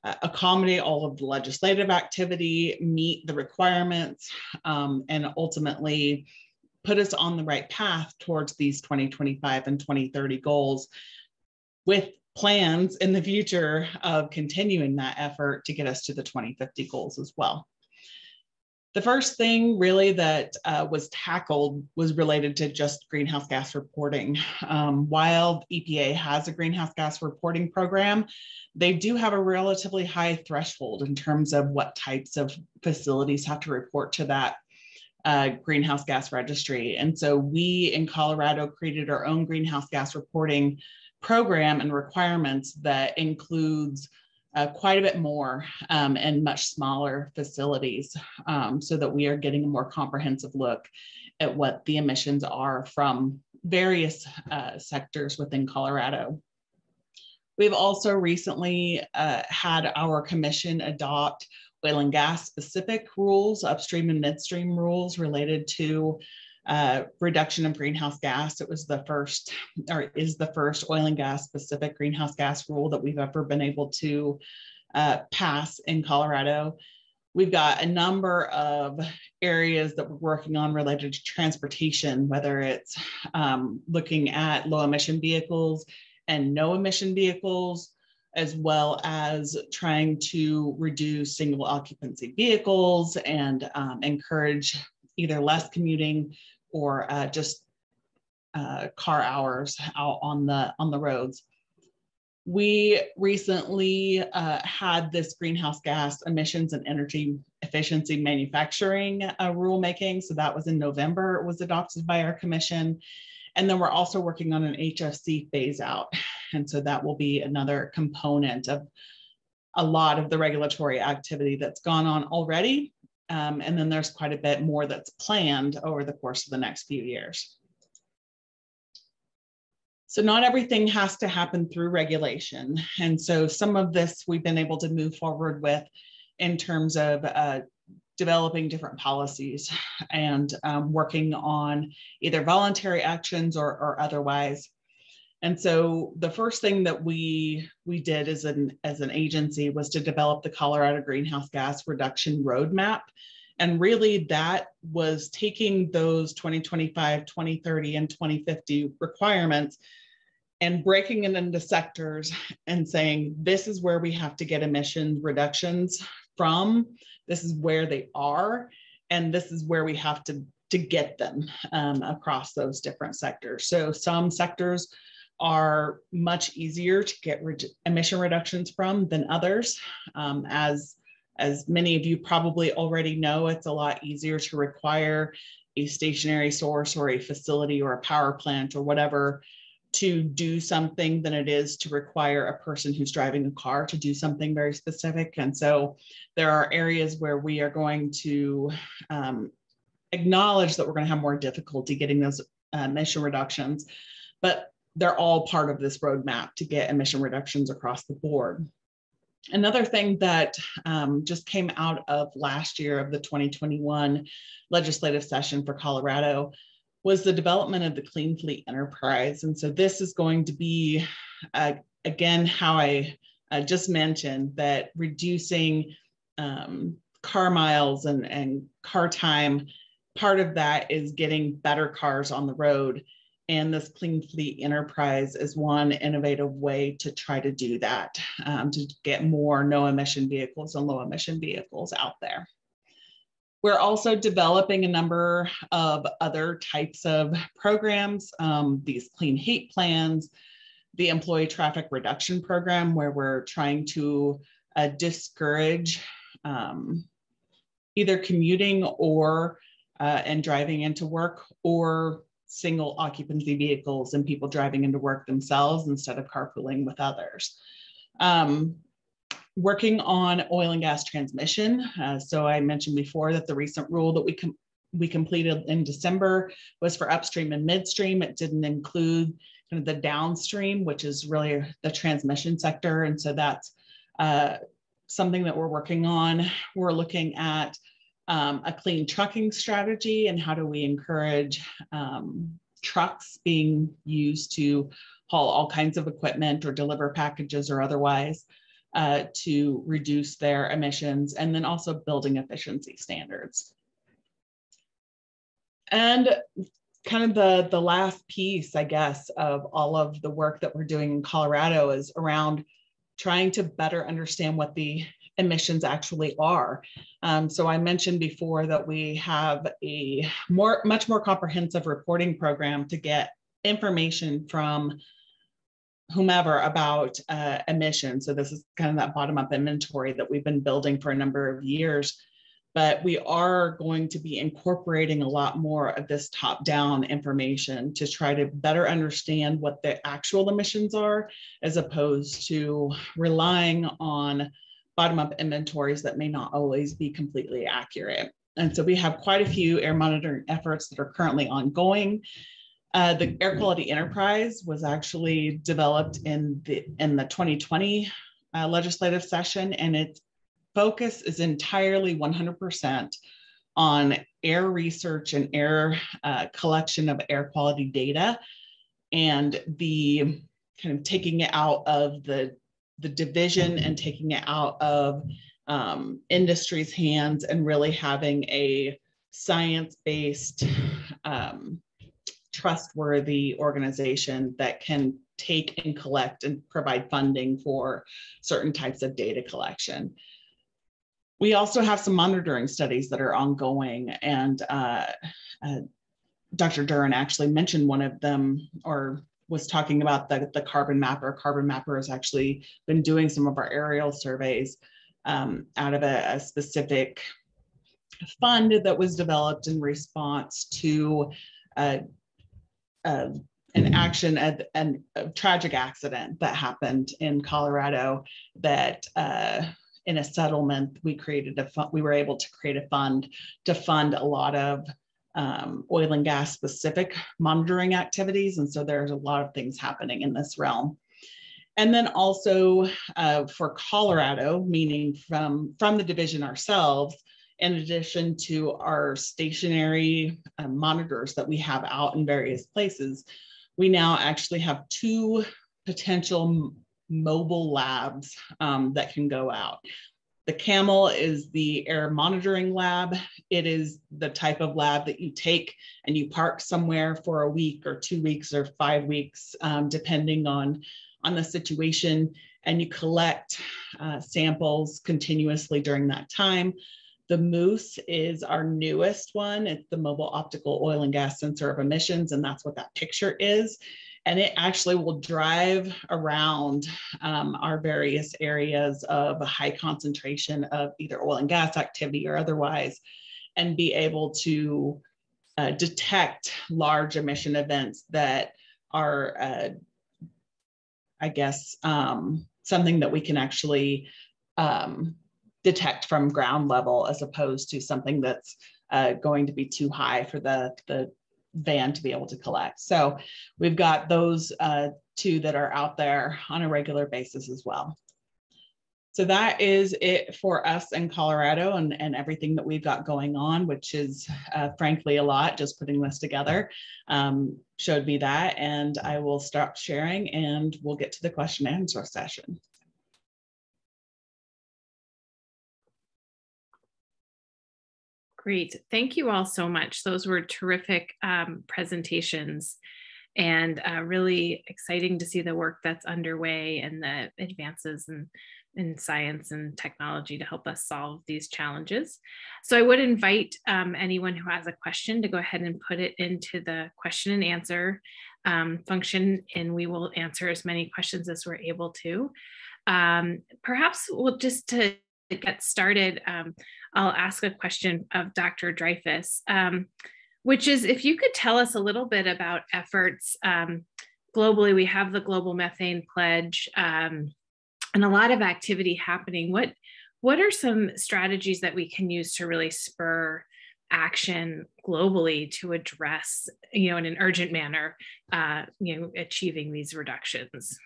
uh, accommodate all of the legislative activity, meet the requirements, um, and ultimately put us on the right path towards these 2025 and 2030 goals with plans in the future of continuing that effort to get us to the 2050 goals as well. The first thing really that uh, was tackled was related to just greenhouse gas reporting. Um, while EPA has a greenhouse gas reporting program, they do have a relatively high threshold in terms of what types of facilities have to report to that uh, greenhouse gas registry. And so we in Colorado created our own greenhouse gas reporting program and requirements that includes uh, quite a bit more um, and much smaller facilities um, so that we are getting a more comprehensive look at what the emissions are from various uh, sectors within Colorado. We've also recently uh, had our commission adopt oil and gas specific rules, upstream and midstream rules related to uh, reduction of greenhouse gas. It was the first, or is the first oil and gas specific greenhouse gas rule that we've ever been able to uh, pass in Colorado. We've got a number of areas that we're working on related to transportation, whether it's um, looking at low emission vehicles and no emission vehicles, as well as trying to reduce single occupancy vehicles and um, encourage either less commuting or uh, just uh, car hours out on the on the roads. We recently uh, had this greenhouse gas emissions and energy efficiency manufacturing uh, rulemaking. So that was in November. It was adopted by our commission. And then we're also working on an HFC phase out. And so that will be another component of a lot of the regulatory activity that's gone on already um, and then there's quite a bit more that's planned over the course of the next few years. So not everything has to happen through regulation. And so some of this we've been able to move forward with in terms of uh, developing different policies and um, working on either voluntary actions or, or otherwise. And so the first thing that we we did as an as an agency was to develop the Colorado greenhouse gas reduction roadmap. And really that was taking those 2025, 2030, and 2050 requirements and breaking it into sectors and saying, this is where we have to get emission reductions from. This is where they are. And this is where we have to to get them um, across those different sectors. So some sectors are much easier to get re emission reductions from than others. Um, as, as many of you probably already know, it's a lot easier to require a stationary source or a facility or a power plant or whatever to do something than it is to require a person who's driving a car to do something very specific. And so there are areas where we are going to um, acknowledge that we're going to have more difficulty getting those uh, emission reductions, but they're all part of this roadmap to get emission reductions across the board. Another thing that um, just came out of last year of the 2021 legislative session for Colorado was the development of the Clean Fleet Enterprise. And so this is going to be, uh, again, how I uh, just mentioned that reducing um, car miles and, and car time, part of that is getting better cars on the road. And this Clean Fleet Enterprise is one innovative way to try to do that, um, to get more no emission vehicles and low emission vehicles out there. We're also developing a number of other types of programs, um, these clean heat plans, the employee traffic reduction program, where we're trying to uh, discourage um, either commuting or uh, and driving into work or single occupancy vehicles and people driving into work themselves instead of carpooling with others. Um, working on oil and gas transmission. Uh, so I mentioned before that the recent rule that we com we completed in December was for upstream and midstream. It didn't include kind of the downstream, which is really the transmission sector. And so that's uh, something that we're working on. We're looking at um, a clean trucking strategy and how do we encourage um, trucks being used to haul all kinds of equipment or deliver packages or otherwise uh, to reduce their emissions, and then also building efficiency standards. And kind of the, the last piece, I guess, of all of the work that we're doing in Colorado is around trying to better understand what the emissions actually are. Um, so I mentioned before that we have a more, much more comprehensive reporting program to get information from whomever about uh, emissions. So this is kind of that bottom up inventory that we've been building for a number of years. But we are going to be incorporating a lot more of this top down information to try to better understand what the actual emissions are, as opposed to relying on bottom up inventories that may not always be completely accurate. And so we have quite a few air monitoring efforts that are currently ongoing. Uh, the air quality enterprise was actually developed in the in the 2020 uh, legislative session, and its focus is entirely 100% on air research and air uh, collection of air quality data, and the kind of taking it out of the the division and taking it out of um, industry's hands and really having a science-based um, trustworthy organization that can take and collect and provide funding for certain types of data collection. We also have some monitoring studies that are ongoing and uh, uh, Dr. Duren actually mentioned one of them or was talking about the, the carbon mapper. Carbon mapper has actually been doing some of our aerial surveys um, out of a, a, specific fund that was developed in response to uh, uh, an action, an, a tragic accident that happened in Colorado that uh, in a settlement, we created a fund, we were able to create a fund to fund a lot of um, oil and gas specific monitoring activities. And so there's a lot of things happening in this realm. And then also uh, for Colorado, meaning from, from the division ourselves, in addition to our stationary uh, monitors that we have out in various places, we now actually have two potential mobile labs um, that can go out. The CAMML is the air monitoring lab. It is the type of lab that you take and you park somewhere for a week or two weeks or five weeks, um, depending on, on the situation, and you collect uh, samples continuously during that time The Moose is our newest one. It's the mobile optical oil and gas sensor of emissions, and that's what that picture is. And it actually will drive around um, our various areas of a high concentration of either oil and gas activity or otherwise, and be able to uh, detect large emission events that are, uh, I guess, um, something that we can actually um, detect from ground level as opposed to something that's uh, going to be too high for the, the van to be able to collect. So we've got those uh, two that are out there on a regular basis as well. So that is it for us in Colorado and, and everything that we've got going on, which is uh, frankly a lot, just putting this together um, showed me that. And I will stop sharing and we'll get to the question and answer session. Great. Thank you all so much. Those were terrific um, presentations and uh, really exciting to see the work that's underway and the advances in, in science and technology to help us solve these challenges. So I would invite um, anyone who has a question to go ahead and put it into the question and answer um, function and we will answer as many questions as we're able to. Um, perhaps we'll just to get started, um, I'll ask a question of Dr. Dreyfus, um, which is if you could tell us a little bit about efforts um, globally. We have the Global Methane Pledge um, and a lot of activity happening. What, what are some strategies that we can use to really spur action globally to address, you know, in an urgent manner, uh, you know, achieving these reductions?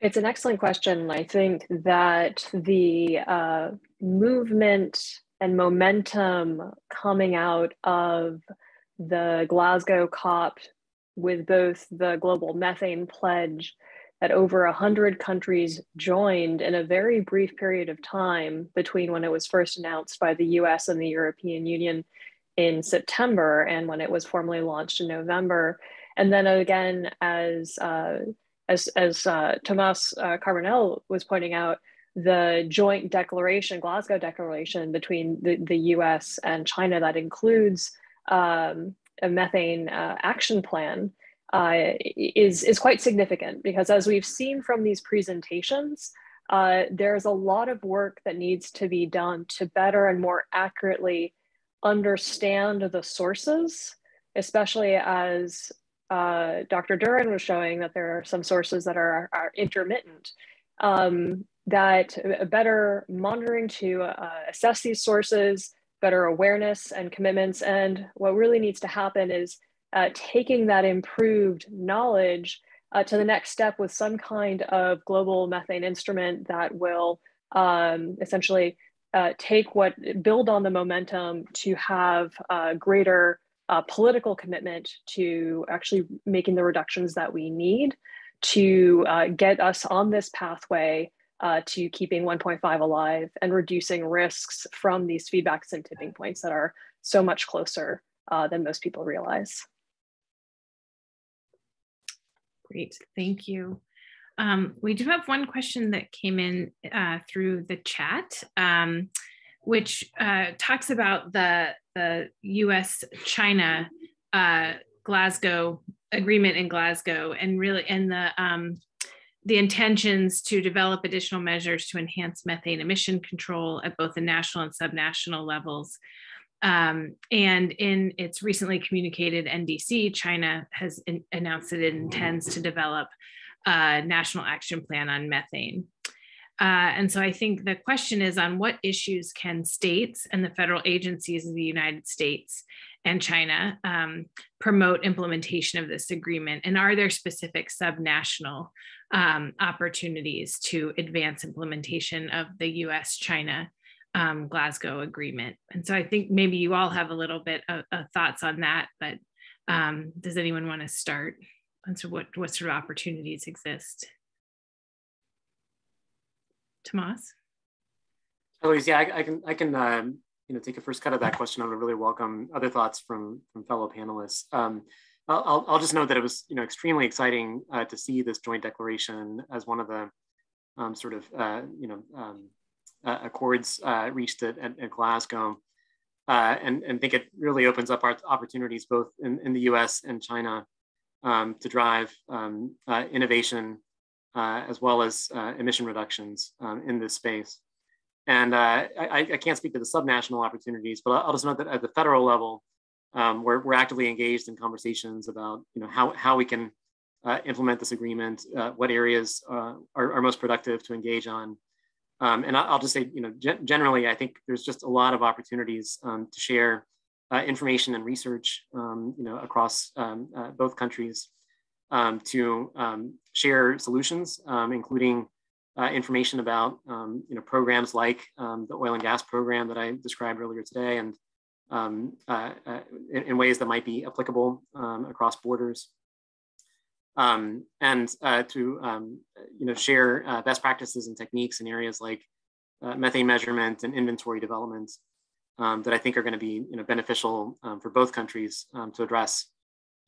It's an excellent question. I think that the uh, movement and momentum coming out of the Glasgow COP with both the global methane pledge that over 100 countries joined in a very brief period of time between when it was first announced by the US and the European Union in September and when it was formally launched in November. And then again, as uh, as, as uh, Tomas uh, Carbonell was pointing out, the joint declaration, Glasgow Declaration between the, the US and China that includes um, a methane uh, action plan uh, is, is quite significant because as we've seen from these presentations, uh, there's a lot of work that needs to be done to better and more accurately understand the sources, especially as uh, Dr. Duren was showing that there are some sources that are, are intermittent. Um, that better monitoring to uh, assess these sources, better awareness and commitments. And what really needs to happen is uh, taking that improved knowledge uh, to the next step with some kind of global methane instrument that will um, essentially uh, take what, build on the momentum to have greater uh, political commitment to actually making the reductions that we need to uh, get us on this pathway uh, to keeping 1.5 alive and reducing risks from these feedbacks and tipping points that are so much closer uh, than most people realize. Great, thank you. Um, we do have one question that came in uh, through the chat. Um, which uh, talks about the the U.S. China uh, Glasgow agreement in Glasgow, and really and the um, the intentions to develop additional measures to enhance methane emission control at both the national and subnational levels. Um, and in its recently communicated NDC, China has in, announced that it intends to develop a national action plan on methane. Uh, and so I think the question is on what issues can states and the federal agencies of the United States and China um, promote implementation of this agreement? And are there specific subnational um, opportunities to advance implementation of the US China um, Glasgow Agreement? And so I think maybe you all have a little bit of, of thoughts on that, but um, does anyone want to start? And so what, what sort of opportunities exist? Tomas? Louise, yeah, I, I, can I can um, you know take a first cut of that question. I would really welcome other thoughts from from fellow panelists. Um, I'll, I'll just note that it was you know extremely exciting uh, to see this joint declaration as one of the um, sort of uh, you know um, uh, accords uh, reached at, at, at Glasgow. Uh, and, and think it really opens up our opportunities both in, in the US and China um, to drive um, uh, innovation as well as uh, emission reductions um, in this space. And I, I, can't speak to the subnational opportunities, but I'll just note that at the federal level, um, we're, we're actively engaged in conversations about you know, how, how we can implement this agreement, what areas are, are most productive to engage on, um, and I'll just say, you know, generally, I think there's just a lot of opportunities um, to share uh, information and research, um, you know, across um, uh, both countries um, to um, share solutions, including uh, information about, you know, programs like the oil and gas program that I described earlier today, and uh, uh, in, in, ways that might be applicable across borders. Um, and uh, to um, you know share uh, best practices and techniques in areas like uh, methane measurement and inventory development um, that I think are going to be you know beneficial um, for both countries um, to address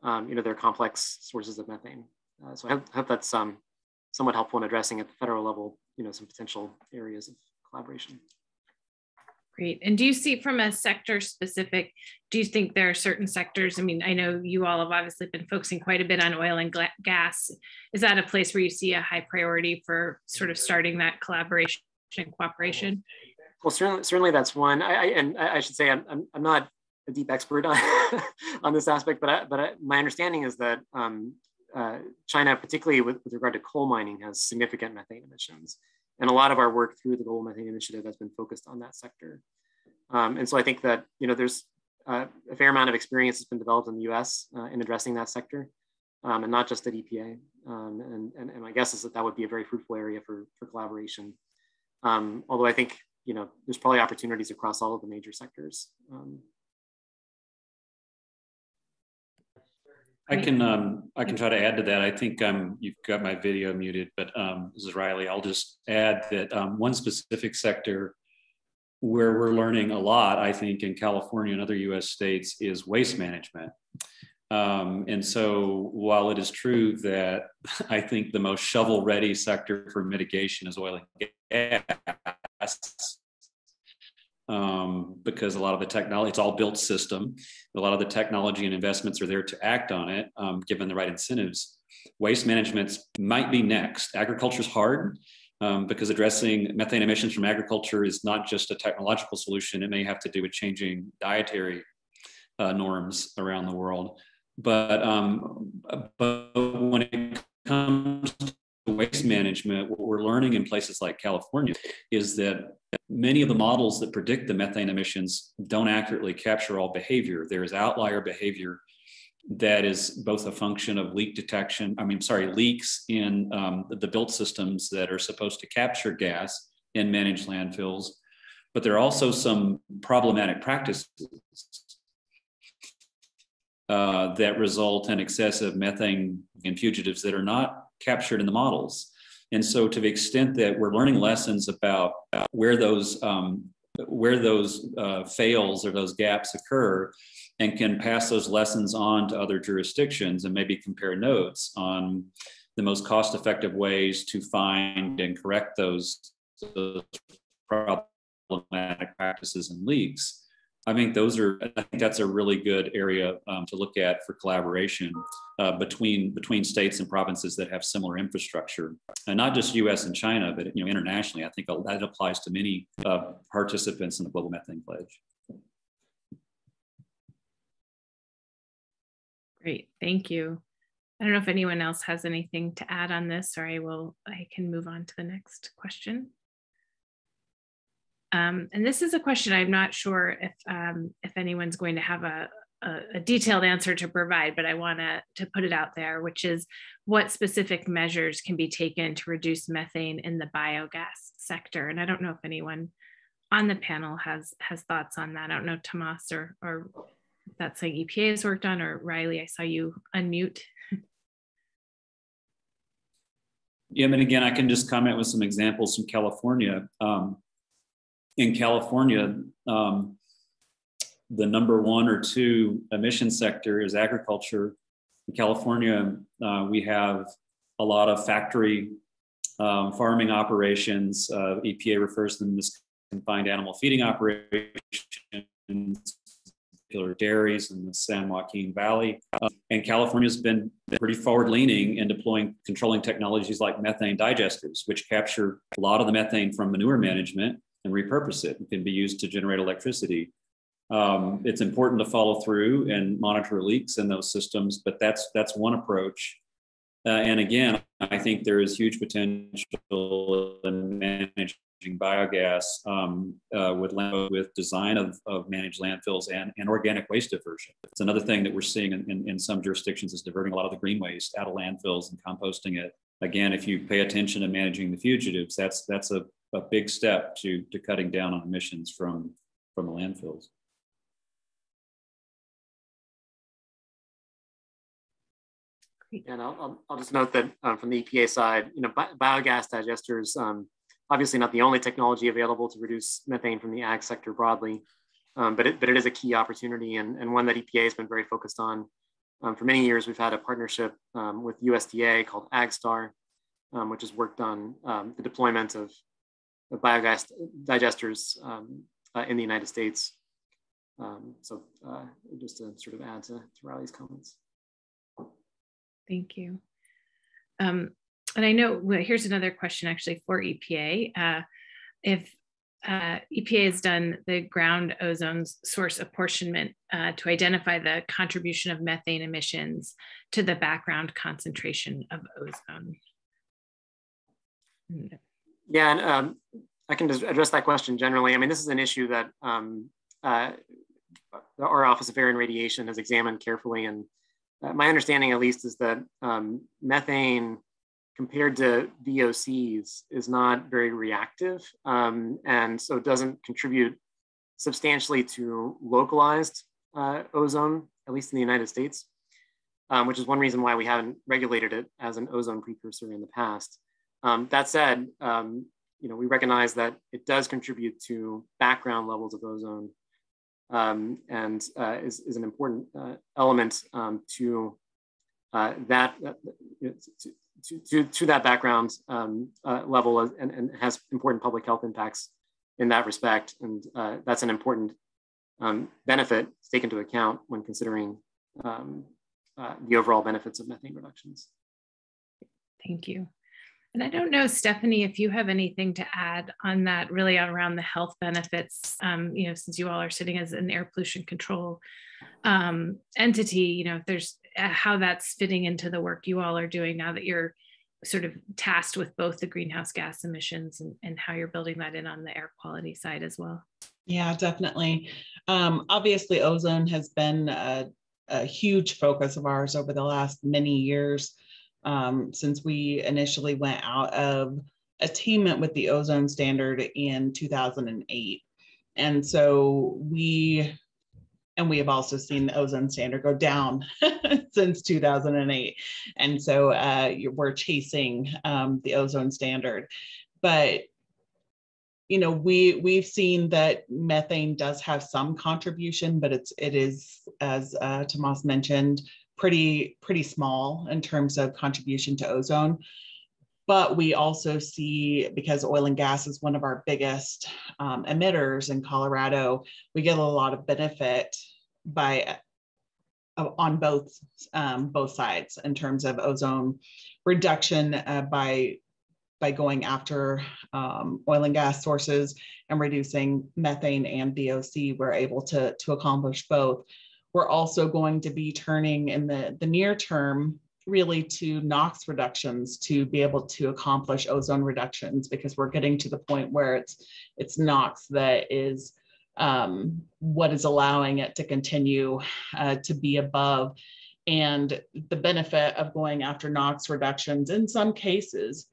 um, you know their complex sources of methane. Uh, so I hope, hope that's somewhat helpful in addressing at the federal level you know some potential areas of collaboration. Great. And do you see from a sector specific, do you think there are certain sectors? I mean, I know you all have obviously been focusing quite a bit on oil and gas. Is that a place where you see a high priority for sort of starting that collaboration and cooperation? Well, certainly, certainly that's one. I, I and I should say I'm, I'm, I'm not a deep expert on, on this aspect, but I, but I, my understanding is that um, uh, China, particularly with, with regard to coal mining, has significant methane emissions. And a lot of our work through the Global Methane Initiative has been focused on that sector. Um, and so I think that, you know, there's uh, a fair amount of experience that's been developed in the US uh, in addressing that sector um, and not just at EPA. Um, and, and, and, my guess is that that would be a very fruitful area for, for collaboration. Um, although I think, you know, there's probably opportunities across all of the major sectors. I can um, I can try to add to that. I think um, you've got my video muted, but um, this is Riley. I'll just add that um, one specific sector where we're learning a lot, I think, in California and other U.S. states is waste management. Um, and so, while it is true that I think the most shovel-ready sector for mitigation is oil and gas, um, because a lot of the technology, it's all built system. A lot of the technology and investments are there to act on it, um, given the right incentives. Waste management might be next. Agriculture is hard um, because addressing methane emissions from agriculture is not just a technological solution. It may have to do with changing dietary uh, norms around the world. But, um, but when it comes to waste management, what we're learning in places like California is that many of the models that predict the methane emissions don't accurately capture all behavior. There is outlier behavior that is both a function of leak detection, I mean, sorry, leaks in um, the built systems that are supposed to capture gas and manage landfills. But there are also some problematic practices uh, that result in excessive methane and fugitives that are not captured in the models. And so, to the extent that we're learning lessons about where those um, where those uh, fails or those gaps occur, and can pass those lessons on to other jurisdictions and maybe compare notes on the most cost-effective ways to find and correct those, those problematic practices and leaks I think those are. I think that's a really good area um, to look at for collaboration uh, between between states and provinces that have similar infrastructure, and not just U.S. and China, but you know internationally. I think that applies to many uh, participants in the Global Methane Pledge. Great, thank you. I don't know if anyone else has anything to add on this, or I will. I can move on to the next question. Um, and this is a question I'm not sure if um, if anyone's going to have a, a, a, detailed answer to provide, but I want to put it out there, which is what specific measures can be taken to reduce methane in the biogas sector. And I don't know if anyone on the panel has has thoughts on that. I don't know, Tomas or or that's like EPA has worked on, or Riley. I saw you unmute. Yeah, and again, I can just comment with some examples from California. Um, in California, um, the number one or two emission sector is agriculture. In California, uh, we have a lot of factory um, farming operations. Uh, EPA refers to them as confined animal feeding operations, particular dairies in the San Joaquin Valley. Uh, and California has been pretty forward leaning in deploying controlling technologies like methane digesters, which capture a lot of the methane from manure management and repurpose it. It can be used to generate electricity. Um, it's important to follow through and monitor leaks in those systems, but that's that's one approach. Uh, and again, I think there is huge potential in managing biogas um, uh, with with design of, of managed landfills and, and organic waste diversion. It's another thing that we're seeing in, in, in some jurisdictions is diverting a lot of the green waste out of landfills and composting it. Again, if you pay attention to managing the fugitives, that's that's a, a big step to, to cutting down on emissions from, from the landfills. And I'll, I'll, I'll, just note that um, from the EPA side, you know, bi biogas digesters, um, obviously not the only technology available to reduce methane from the ag sector broadly, um, but, it, but it is a key opportunity and, and one that EPA has been very focused on. Um, for many years, we've had a partnership um, with USDA called AgStar, um, which has worked on the deployment of, of biogas digesters uh, in the United States. so uh, just to sort of add to, to Riley's comments. Thank you. Um, and I know well, here's another question actually for EPA. Uh, if uh, EPA has done the ground ozone source apportionment uh, to identify the contribution of methane emissions to the background concentration of ozone. Yeah, and um, I can just address that question generally. I mean, this is an issue that um, uh, our Office of Air and Radiation has examined carefully and uh, my understanding at least is that um, methane compared to VOCs is not very reactive um, and so it doesn't contribute substantially to localized uh, ozone, at least in the United States, um, which is one reason why we haven't regulated it as an ozone precursor in the past. Um, that said, um, you know, we recognize that it does contribute to background levels of ozone um, and uh, is, is an important uh, element um, to uh, that uh, to, to, to, that background um, uh, level and, and has important public health impacts in that respect. And uh, that's an important um, benefit to take into account when considering the overall benefits of methane reductions. Thank you. And I don't know, Stephanie, if you have anything to add on that, really around the health benefits. Um, you know, since you all are sitting as an air pollution control um, entity, you know, if there's uh, how that's fitting into the work you all are doing now that you're sort of tasked with both the greenhouse gas emissions and, and how you're building that in on the air quality side as well. Yeah, definitely. Um, obviously, ozone has been a, a huge focus of ours over the last many years um, since we initially went out of attainment with the ozone standard in 2008. And so we, and we have also seen the ozone standard go down since 2008. And so uh, we're chasing um, the ozone standard. But you know we we've seen that methane does have some contribution but it's it is as uh, tomas mentioned pretty pretty small in terms of contribution to ozone but we also see because oil and gas is one of our biggest um, emitters in colorado we get a lot of benefit by uh, on both um, both sides in terms of ozone reduction uh, by by going after um, oil and gas sources and reducing methane and VOC, we're able to, to accomplish both. We're also going to be turning in the, the near term really to NOx reductions to be able to accomplish ozone reductions because we're getting to the point where it's it's NOx that is um, what is allowing it to continue uh, to be above. And the benefit of going after NOx reductions in some cases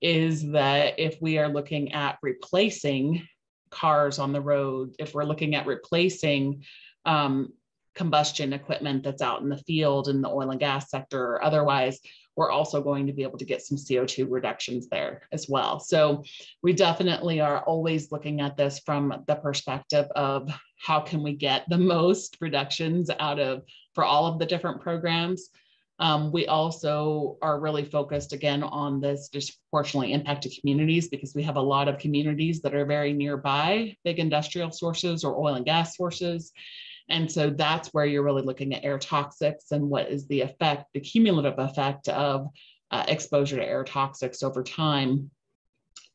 is that if we are looking at replacing cars on the road, if we're looking at replacing um, combustion equipment that's out in the field in the oil and gas sector or otherwise, we're also going to be able to get some CO2 reductions there as well. So we definitely are always looking at this from the perspective of how can we get the most reductions out of for all of the different programs. Um, we also are really focused again on this disproportionately impacted communities because we have a lot of communities that are very nearby big industrial sources or oil and gas sources. And so that's where you're really looking at air toxics and what is the effect, the cumulative effect of uh, exposure to air toxics over time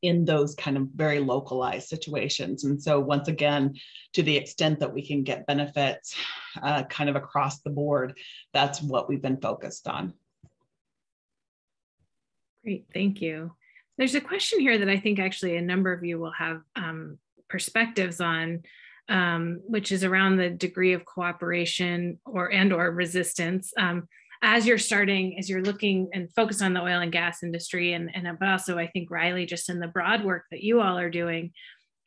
in those kind of very localized situations. And so once again, to the extent that we can get benefits uh, kind of across the board, that's what we've been focused on. Great, thank you. There's a question here that I think actually a number of you will have um, perspectives on, um, which is around the degree of cooperation or and or resistance. Um, as you're starting, as you're looking and focus on the oil and gas industry, and, and but also I think Riley, just in the broad work that you all are doing,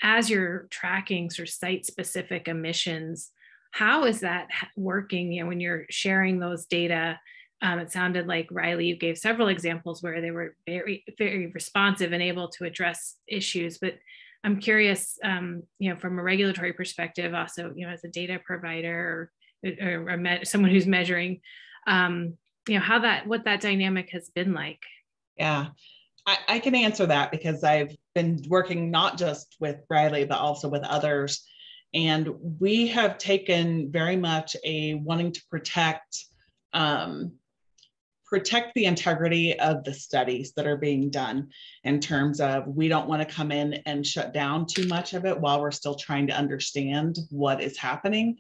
as you're tracking sort of site specific emissions, how is that working? You know, when you're sharing those data, um, it sounded like Riley, you gave several examples where they were very, very responsive and able to address issues. But I'm curious, um, you know, from a regulatory perspective, also, you know, as a data provider or, or, or someone who's measuring um, you know, how that, what that dynamic has been like. Yeah, I, I can answer that because I've been working not just with Riley, but also with others. And we have taken very much a wanting to protect um, protect the integrity of the studies that are being done in terms of we don't want to come in and shut down too much of it while we're still trying to understand what is happening.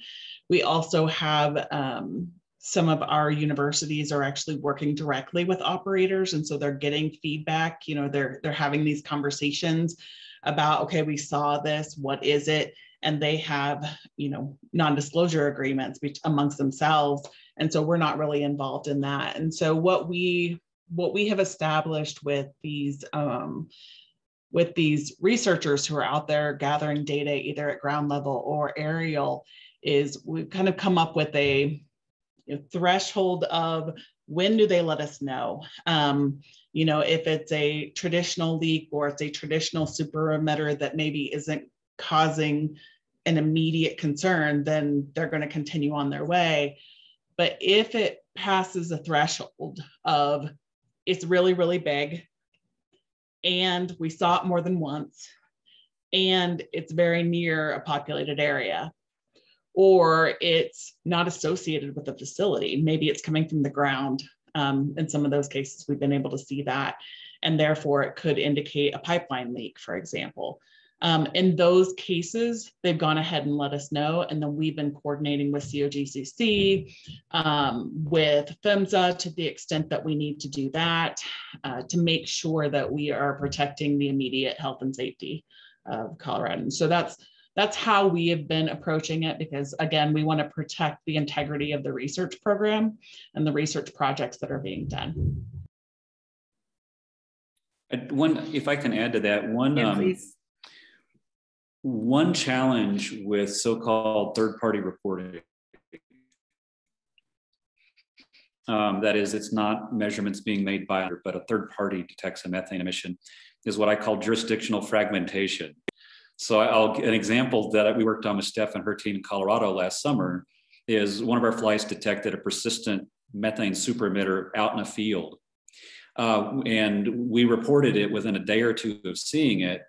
We also have um, some of our universities are actually working directly with operators and so they're getting feedback you know they're they're having these conversations about okay we saw this what is it and they have you know non-disclosure agreements amongst themselves and so we're not really involved in that and so what we what we have established with these um, with these researchers who are out there gathering data either at ground level or aerial is we've kind of come up with a you know, threshold of when do they let us know? Um, you know, if it's a traditional leak or it's a traditional super emitter that maybe isn't causing an immediate concern, then they're going to continue on their way. But if it passes a threshold of it's really, really big, and we saw it more than once, and it's very near a populated area, or it's not associated with the facility. Maybe it's coming from the ground. Um, in some of those cases, we've been able to see that. And therefore, it could indicate a pipeline leak, for example. Um, in those cases, they've gone ahead and let us know. And then we've been coordinating with COGCC, um, with PHMSA to the extent that we need to do that uh, to make sure that we are protecting the immediate health and safety of Colorado. So that's that's how we have been approaching it because again we want to protect the integrity of the research program and the research projects that are being done one if i can add to that one yeah, um, one challenge with so-called third-party reporting um, that is it's not measurements being made by but a third party detects a methane emission is what i call jurisdictional fragmentation so I'll an example that we worked on with Steph and her team in Colorado last summer is one of our flights detected a persistent methane super emitter out in a field. Uh, and we reported it within a day or two of seeing it.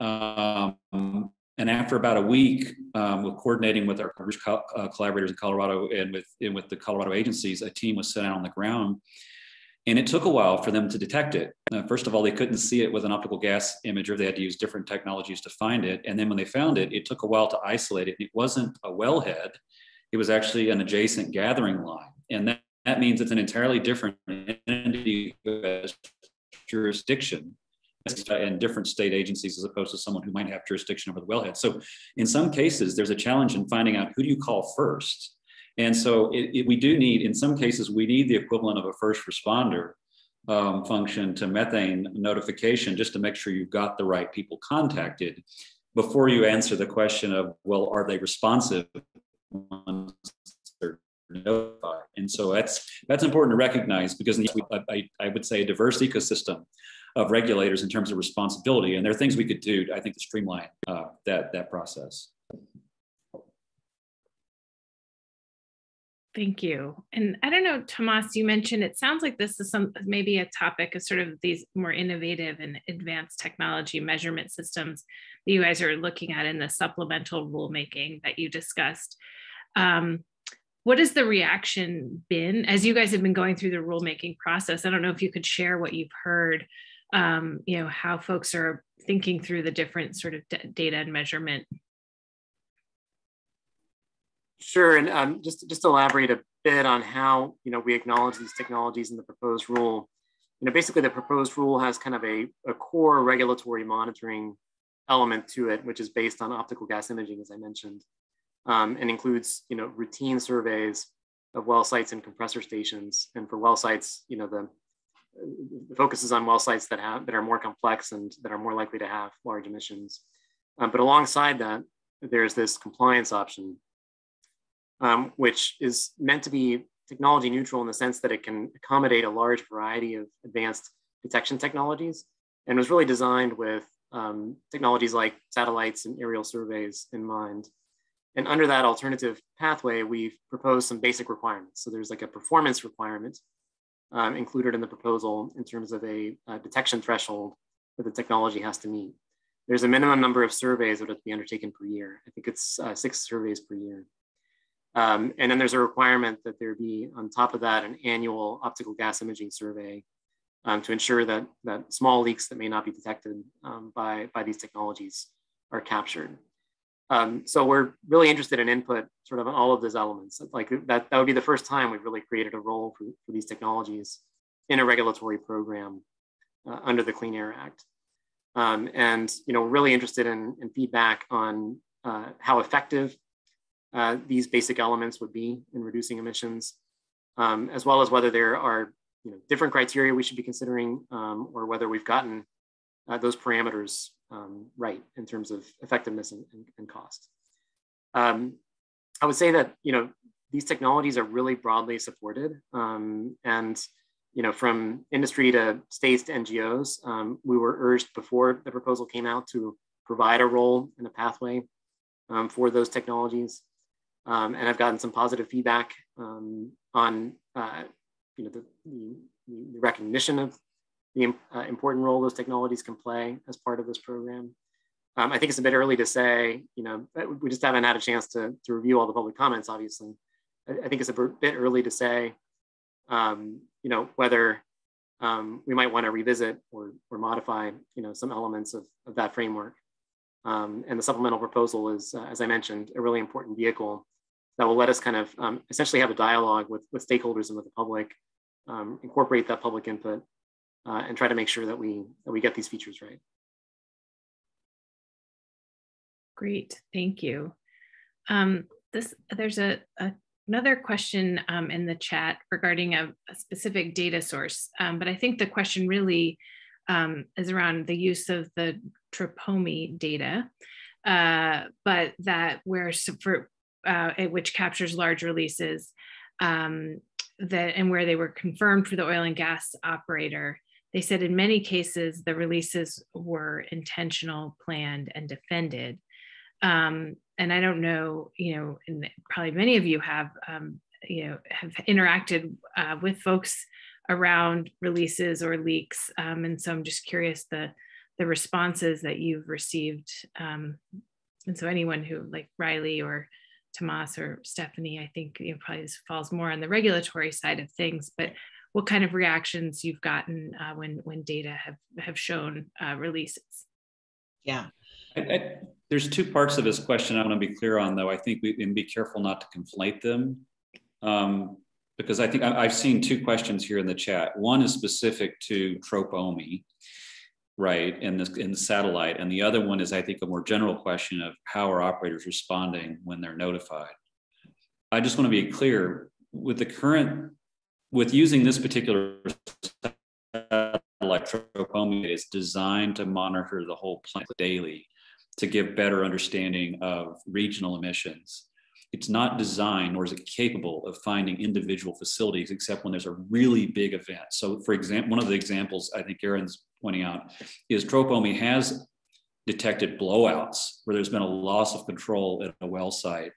Um, and after about a week, um, with coordinating with our uh, collaborators in Colorado and with, and with the Colorado agencies, a team was sent out on the ground and it took a while for them to detect it. Uh, first of all, they couldn't see it with an optical gas imager. They had to use different technologies to find it. And then when they found it, it took a while to isolate it. It wasn't a wellhead, it was actually an adjacent gathering line. And that, that means it's an entirely different entity jurisdiction and different state agencies as opposed to someone who might have jurisdiction over the wellhead. So in some cases, there's a challenge in finding out who do you call first and so it, it, we do need, in some cases, we need the equivalent of a first responder um, function to methane notification just to make sure you've got the right people contacted before you answer the question of, well, are they responsive? And so that's that's important to recognize because I, I would say a diverse ecosystem of regulators in terms of responsibility, and there are things we could do, I think, to streamline uh, that that process. Thank you. And I don't know, Tomas, you mentioned it sounds like this is some maybe a topic of sort of these more innovative and advanced technology measurement systems that you guys are looking at in the supplemental rulemaking that you discussed. Um, what has the reaction been as you guys have been going through the rulemaking process? I don't know if you could share what you've heard, um, you know, how folks are thinking through the different sort of data and measurement Sure, and um, just just elaborate a bit on how you know we acknowledge these technologies in the proposed rule. You know, basically the proposed rule has kind of a, a core regulatory monitoring element to it, which is based on optical gas imaging, as I mentioned, um, and includes you know routine surveys of well sites and compressor stations. And for well sites, you know the, the focus is on well sites that have that are more complex and that are more likely to have large emissions. Um, but alongside that, there's this compliance option um, which is meant to be technology neutral in the sense that it can accommodate a large variety of advanced detection technologies and was really designed with um, technologies like satellites and aerial surveys in mind. And under that alternative pathway, we've proposed some basic requirements. So there's like a performance requirement um, included in the proposal in terms of a, a, detection threshold that the technology has to meet. There's a minimum number of surveys that have to be undertaken per year. I think it's uh, six surveys per year. Um, and then there's a requirement that there be on top of that an annual optical gas imaging survey um, to ensure that, that small leaks that may not be detected um, by, by these technologies are captured. Um, so we're really interested in input sort of on all of those elements. Like that, that would be the first time we've really created a role for, for these technologies in a regulatory program uh, under the Clean Air Act. Um, and you know, we're really interested in, in feedback on uh, how effective uh, these basic elements would be in reducing emissions, um, as well as whether there are you know, different criteria we should be considering um, or whether we've gotten uh, those parameters um, right in terms of effectiveness and, and, and cost. Um, I would say that you know these technologies are really broadly supported, um, and you know from industry to states to NGOs, um, we were urged before the proposal came out to provide a role in a pathway um, for those technologies. Um, and I've gotten some positive feedback on uh, you know the, the, recognition of the uh, important role those technologies can play as part of this program. Um, I think it's a bit early to say, you know, we just haven't had a chance to, to review all the public comments, obviously. I, I think it's a bit early to say, um, you know, whether um, we might want to revisit or, or modify, you know, some elements of, of that framework. Um, and the supplemental proposal is, uh, as I mentioned, a really important vehicle that will let us kind of um, essentially have a dialogue with, with stakeholders and with the public, um, incorporate that public input, uh, and try to make sure that we that we get these features right. Great, thank you. Um, this there's a, a another question um, in the chat regarding a, a specific data source, um, but I think the question really um, is around the use of the TROPOMI data, uh, but that where for uh, which captures large releases um, that and where they were confirmed for the oil and gas operator. They said in many cases the releases were intentional, planned, and defended. Um, and I don't know, you know, and probably many of you have, um, you know, have interacted uh, with folks around releases or leaks, um, and so I'm just curious the the responses that you've received. Um, and so anyone who like Riley or Tomas or Stephanie, I think you know, probably falls more on the regulatory side of things, but what kind of reactions you've gotten uh, when when data have have shown uh, releases? Yeah. I, I, there's two parts of this question I want to be clear on, though. I think we and be careful not to conflate them, um, because I think I, have seen two questions here in the chat. One is specific to TROPOMI, right in this in the satellite and the other one is i think a more general question of how are operators responding when they're notified i just want to be clear with the current with using this particular electropome it's designed to monitor the whole plant daily to give better understanding of regional emissions it's not designed nor is it capable of finding individual facilities except when there's a really big event. So, for example, one of the examples I think Aaron's pointing out is TROPOMI has detected blowouts where there's been a loss of control at a well site.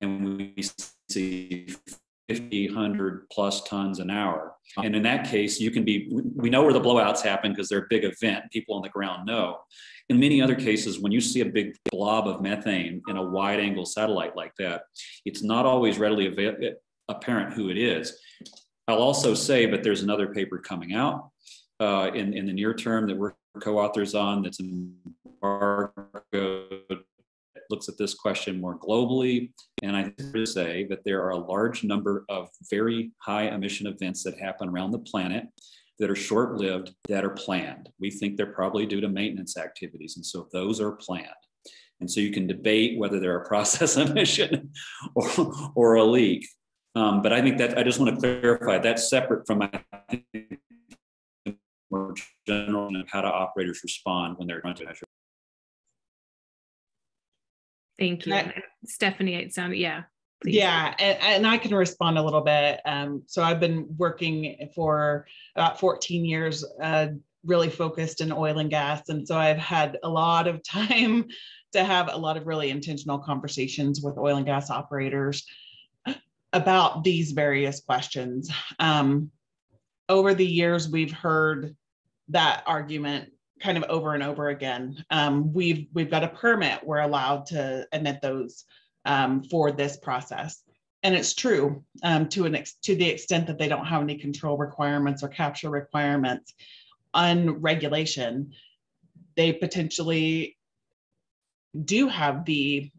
And we see 50, 100 plus tons an hour. And in that case, you can be, we know where the blowouts happen because they're a big event. People on the ground know. In many other cases, when you see a big blob of methane in a wide angle satellite like that, it's not always readily apparent who it is. I'll also say, but there's another paper coming out uh, in, in the near term that we're co-authors on that's embargoed looks at this question more globally. And I to say that there are a large number of very high emission events that happen around the planet that are short lived that are planned. We think they're probably due to maintenance activities. And so those are planned. And so you can debate whether they're a process emission or, or a leak. Um, but I think that I just want to clarify that's separate from think, more general of how do operators respond when they're trying to measure. Thank you. I, Stephanie, it sounded, yeah. Please. Yeah, and, and, I can respond a little bit. Um, so I've been working for about 14 years, uh, really focused in oil and gas. And so I've had a lot of time to have a lot of really intentional conversations with oil and gas operators about these various questions. Um, over the years, we've heard that argument kind of over and over again. Um, we've we've got a permit. We're allowed to emit those um, for this process, and it's true um, to an ex- to the extent that they don't have any control requirements or capture requirements on regulation. They potentially do have the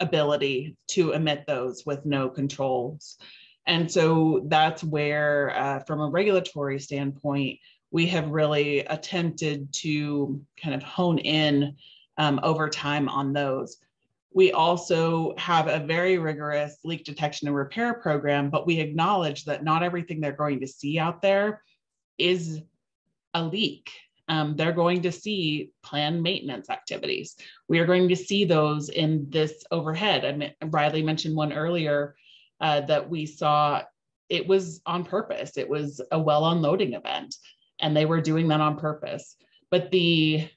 ability to emit those with no controls. And so that's where, uh, from a regulatory standpoint, we have really attempted to kind of hone in um, over time on those. We also have a very rigorous leak detection and repair program, but we acknowledge that not everything they're going to see out there is a leak. Um, they're going to see planned maintenance activities. We are going to see those in this overhead. I mean, Riley mentioned one earlier uh, that we saw. It was on purpose. It was a well unloading event and they were doing that on purpose. But the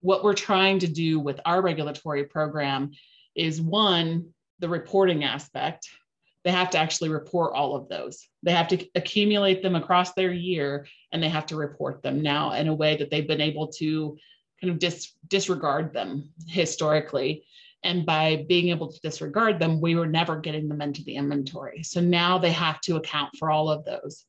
what we're trying to do with our regulatory program is one, the reporting aspect. They have to actually report all of those. They have to accumulate them across their year and they have to report them now in a way that they've been able to kind of dis- disregard them historically. And by being able to disregard them, we were never getting them into the inventory. So now they have to account for all of those.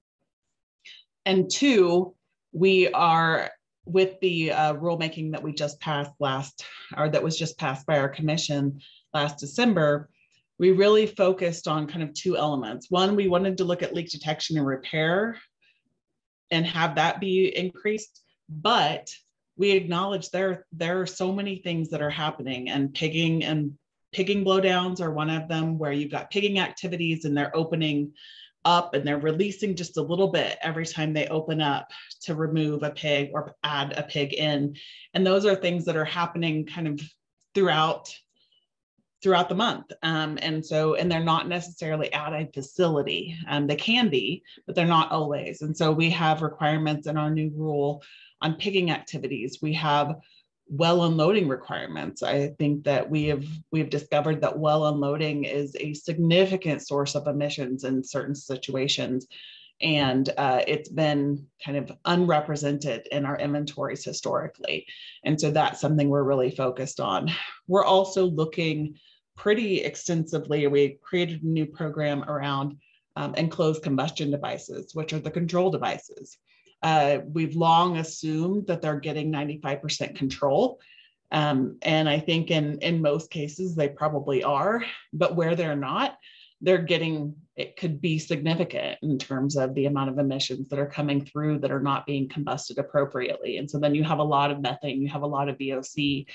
And two, we are with the uh, rulemaking that we just passed last, or that was just passed by our commission last December, we really focused on kind of two elements. One, we wanted to look at leak detection and repair and have that be increased, but we acknowledge there, there are so many things that are happening and pigging and pigging blowdowns are one of them where you've got pigging activities and they're opening up and they're releasing just a little bit every time they open up to remove a pig or add a pig in. And those are things that are happening kind of throughout throughout the month. Um, and so, and they're not necessarily at a facility. Um, they can be, but they're not always. And so we have requirements in our new rule on pigging activities. We have well unloading requirements. I think that we have we've discovered that well unloading is a significant source of emissions in certain situations, and uh, it's been kind of unrepresented in our inventories historically. And so that's something we're really focused on. We're also looking pretty extensively. We created a new program around um, enclosed combustion devices, which are the control devices. Uh, we've long assumed that they're getting 95% control. Um, and I think in, in most cases, they probably are, but where they're not, they're getting, it could be significant in terms of the amount of emissions that are coming through that are not being combusted appropriately. And so then you have a lot of methane, you have a lot of VOC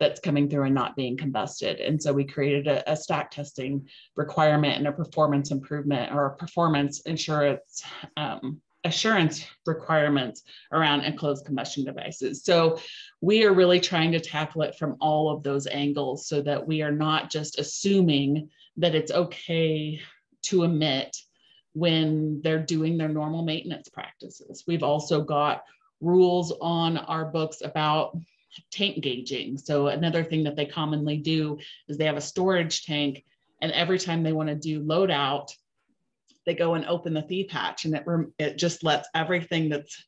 that's coming through and not being combusted. And so we created a, a stack testing requirement and a performance improvement or a performance insurance um, assurance requirements around enclosed combustion devices. So we are really trying to tackle it from all of those angles so that we are not just assuming that it's okay to emit when they're doing their normal maintenance practices. We've also got rules on our books about tank gauging. So another thing that they commonly do is they have a storage tank and every time they want to do load out, they go and open the thief hatch and it, it just lets everything that's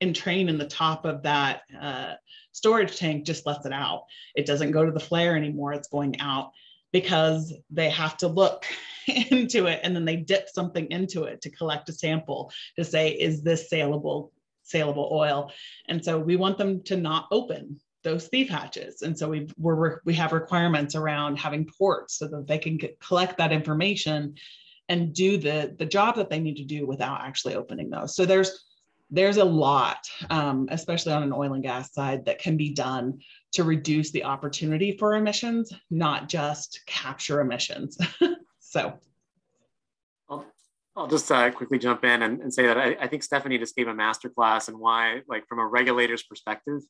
entrained in the top of that uh, storage tank just lets it out. It doesn't go to the flare anymore. It's going out because they have to look into it and then they dip something into it to collect a sample to say, is this saleable, saleable oil? And so we want them to not open those thief hatches. And so we we have requirements around having ports so that they can get, collect that information and do the, the job that they need to do without actually opening those. So there's there's a lot, um, especially on an oil and gas side, that can be done to reduce the opportunity for emissions, not just capture emissions. so. I'll, just uh, quickly jump in and, and say that I, I, think Stephanie just gave a masterclass and why, like from a regulator's perspective,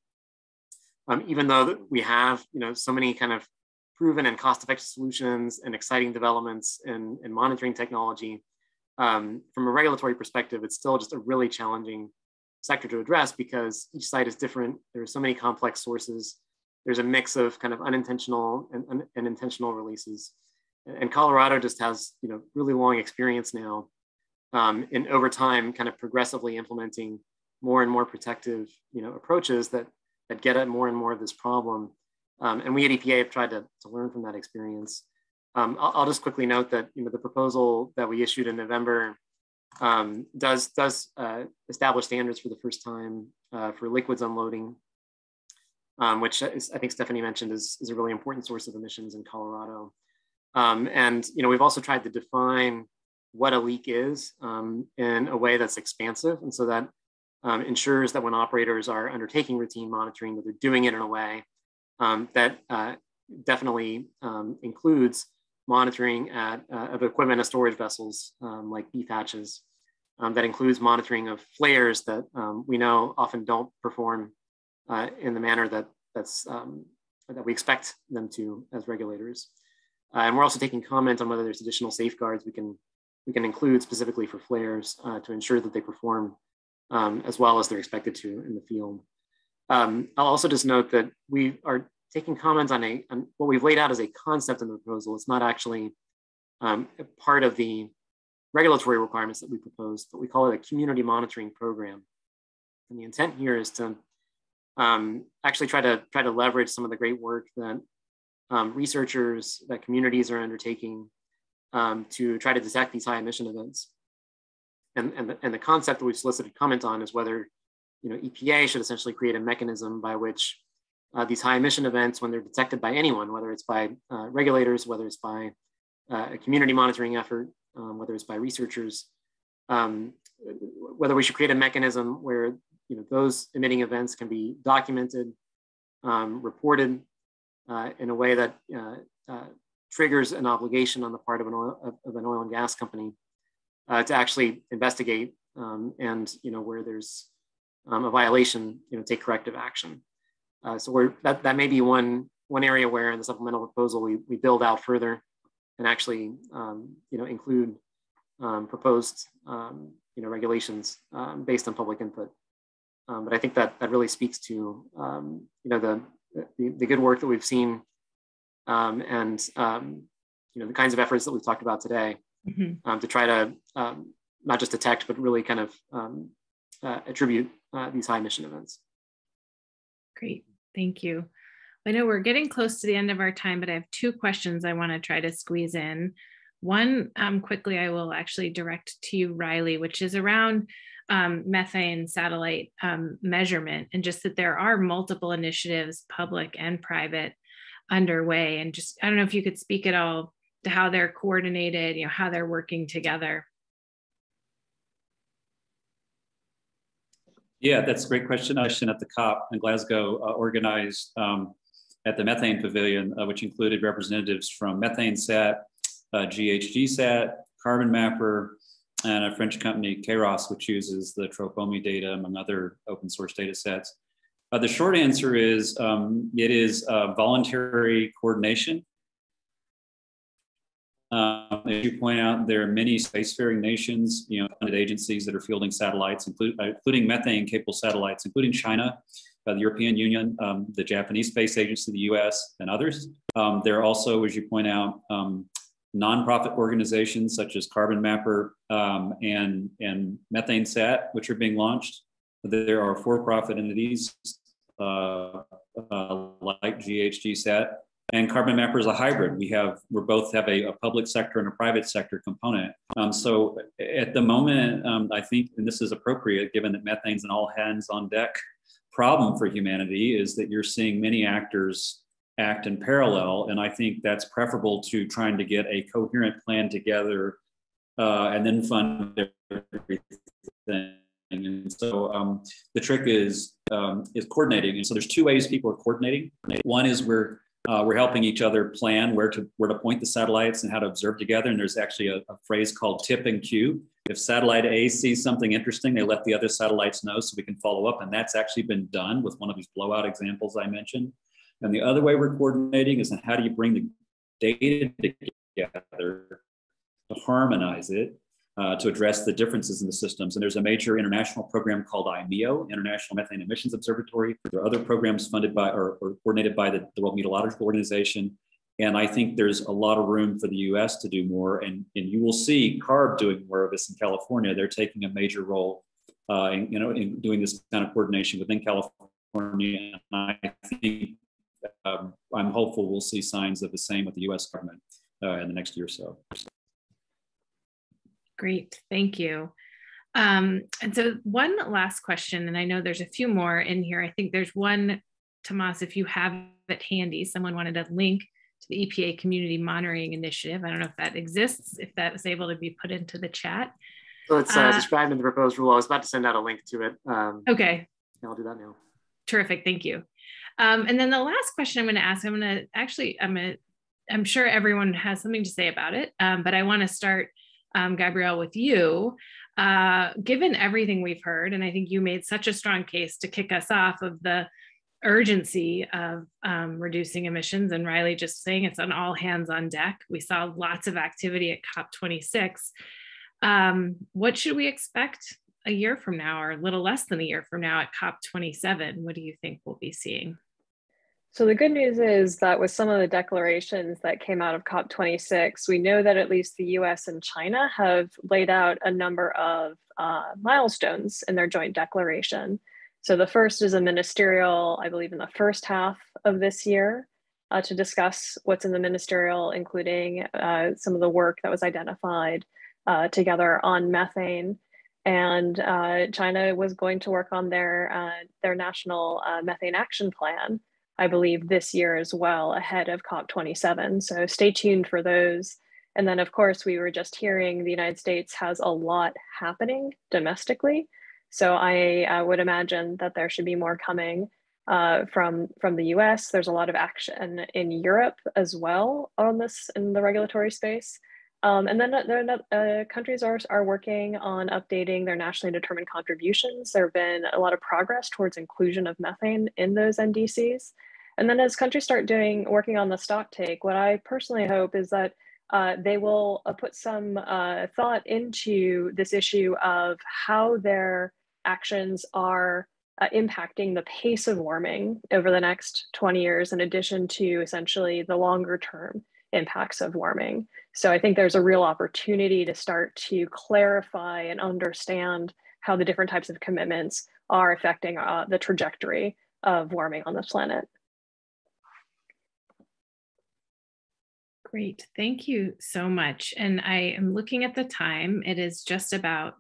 um, even though we have, you know, so many kind of proven and cost-effective solutions and exciting developments in, in monitoring technology, um, from a regulatory perspective, it's still just a really challenging sector to address because each site is different. There are so many complex sources. There's a mix of kind of unintentional and, and intentional releases. And Colorado just has, you know, really long experience now um, in over time, kind of progressively implementing more and more protective, you know, approaches that that get at more and more of this problem. Um, and we at EPA have tried to, to learn from that experience. Um, I'll, I'll, just quickly note that you know the proposal that we issued in November um, does does uh, establish standards for the first time uh, for liquids unloading, um, which is, I think Stephanie mentioned is, is a really important source of emissions in Colorado. Um, and you know we've also tried to define what a leak is um, in a way that's expansive, and so that ensures that when operators are undertaking routine monitoring, that they're doing it in a way that uh, definitely includes monitoring at, uh, of equipment and storage vessels um, like thief hatches. Um, that includes monitoring of flares that um, we know often don't perform uh, in the manner that that's um, that we expect them to as regulators. Uh, and we're also taking comment on whether there's additional safeguards we can we can include specifically for flares uh, to ensure that they perform um, as well as they're expected to in the field. Um, I'll also just note that we are taking comments on a on what we've laid out as a concept in the proposal. It's not actually um, part of the regulatory requirements that we propose, but we call it a community monitoring program. And the intent here is to um, actually try to try to leverage some of the great work that um, researchers, that communities are undertaking um, to try to detect these high emission events. And, and, the, and the concept that we've solicited comment on is whether you know, EPA should essentially create a mechanism by which uh, these high emission events when they're detected by anyone, whether it's by uh, regulators, whether it's by uh, a community monitoring effort, um, whether it's by researchers, um, whether we should create a mechanism where you know those emitting events can be documented, um, reported uh, in a way that uh, uh, triggers an obligation on the part of an oil, of an oil and gas company to actually investigate um, and you know where there's um, a violation, you know, take corrective action. Uh, so we're, that, that may be one, one area where in the supplemental proposal we, we build out further and actually um, you know, include um, proposed um, you know, regulations um, based on public input. Um, but I think that that really speaks to um, you know, the, the, the, good work that we've seen and you know, the kinds of efforts that we've talked about today mm-hmm. to try to not just detect, but really kind of uh, attribute uh, these high emission events. Great. Thank you. I know we're getting close to the end of our time, but I have two questions I want to try to squeeze in. One, um, quickly, I will actually direct to you, Riley, which is around um, methane satellite um, measurement, and just that there are multiple initiatives, public and private, underway. And just, I don't know if you could speak at all to how they're coordinated, you know, how they're working together. Yeah, that's a great question. Question at the COP in Glasgow uh, organized um, at the Methane Pavilion, uh, which included representatives from Methane Sat, uh, GHG Sat, Carbon Mapper, and a French company, Kayrros, which uses the Tropomi data among other open source data sets. Uh, the short answer is um, it is voluntary coordination um, as you point out, there are many spacefaring nations, you know, funded agencies that are fielding satellites, uh, including methane-capable satellites, including China, uh, the European Union, um, the Japanese Space Agency, the U.S., and others. Um, there are also, as you point out, um, nonprofit organizations such as Carbon Mapper um, and, and Methane Sat, which are being launched. There are for-profit entities uh, uh, like GHG Sat, and Carbon Mapper is a hybrid. We have we both have a, a, public sector and a private sector component. Um, so at the moment, um, I think, and this is appropriate given that methane's an all hands on deck problem for humanity, is that you're seeing many actors act in parallel. And I think that's preferable to trying to get a coherent plan together uh, and then fund everything. And so um, the trick is um, is coordinating. And so there's two ways people are coordinating. One is we're uh, we're helping each other plan where to where to point the satellites and how to observe together. And there's actually a, a phrase called tip and cue. If satellite A sees something interesting, they let the other satellites know so we can follow up. And that's actually been done with one of these blowout examples I mentioned. And the other way we're coordinating is how do you bring the data together to harmonize it uh, to address the differences in the systems. And there's a major international program called IMEO, International Methane Emissions Observatory. There are other programs funded by or, or coordinated by the, the, World Meteorological Organization. And I think there's a lot of room for the US to do more. And, and you will see CARB doing more of this in California. They're taking a major role uh, in, you know, in doing this kind of coordination within California. And I think um, I'm hopeful we'll see signs of the same with the US government uh, in the next year or so. Great, thank you. Um, and so one last question, and I know there's a few more in here. I think there's one, Tomas, if you have it handy, someone wanted a link to the EPA Community Monitoring Initiative. I don't know if that exists, if that was able to be put into the chat. So it's uh, uh, described in the proposed rule. I was about to send out a link to it. Um, okay. I'll do that now. Terrific, thank you. Um, and then the last question I'm going to ask, I'm going to actually, I'm I'm sure everyone has something to say about it, um, but I want to start, um, Gabrielle, with you. Uh, given everything we've heard, and I think you made such a strong case to kick us off of the urgency of um, reducing emissions, and Riley just saying it's on all hands on deck. We saw lots of activity at COP26. Um, what should we expect a year from now, or a little less than a year from now at COP27? What do you think we'll be seeing? So the good news is that with some of the declarations that came out of COP26, we know that at least the US and China have laid out a number of uh, milestones in their joint declaration. So the first is a ministerial, I believe in the first half of this year, uh, to discuss what's in the ministerial, including uh, some of the work that was identified uh, together on methane. And uh, China was going to work on their, uh, their national methane action plan, I believe, this year as well, ahead of COP27. So stay tuned for those. And then, of course, we were just hearing the United States has a lot happening domestically. So I uh, would imagine that there should be more coming uh, from from the U.S. There's a lot of action in Europe as well on this in the regulatory space. Um, and then uh, uh, countries are, are working on updating their nationally determined contributions. There have been a lot of progress towards inclusion of methane in those NDCs. And then as countries start doing working on the stock take, what I personally hope is that uh, they will uh, put some uh, thought into this issue of how their actions are uh, impacting the pace of warming over the next 20 years, in addition to essentially the longer term impacts of warming. So I think there's a real opportunity to start to clarify and understand how the different types of commitments are affecting uh, the trajectory of warming on this planet. Great, thank you so much. And I am looking at the time. It is just about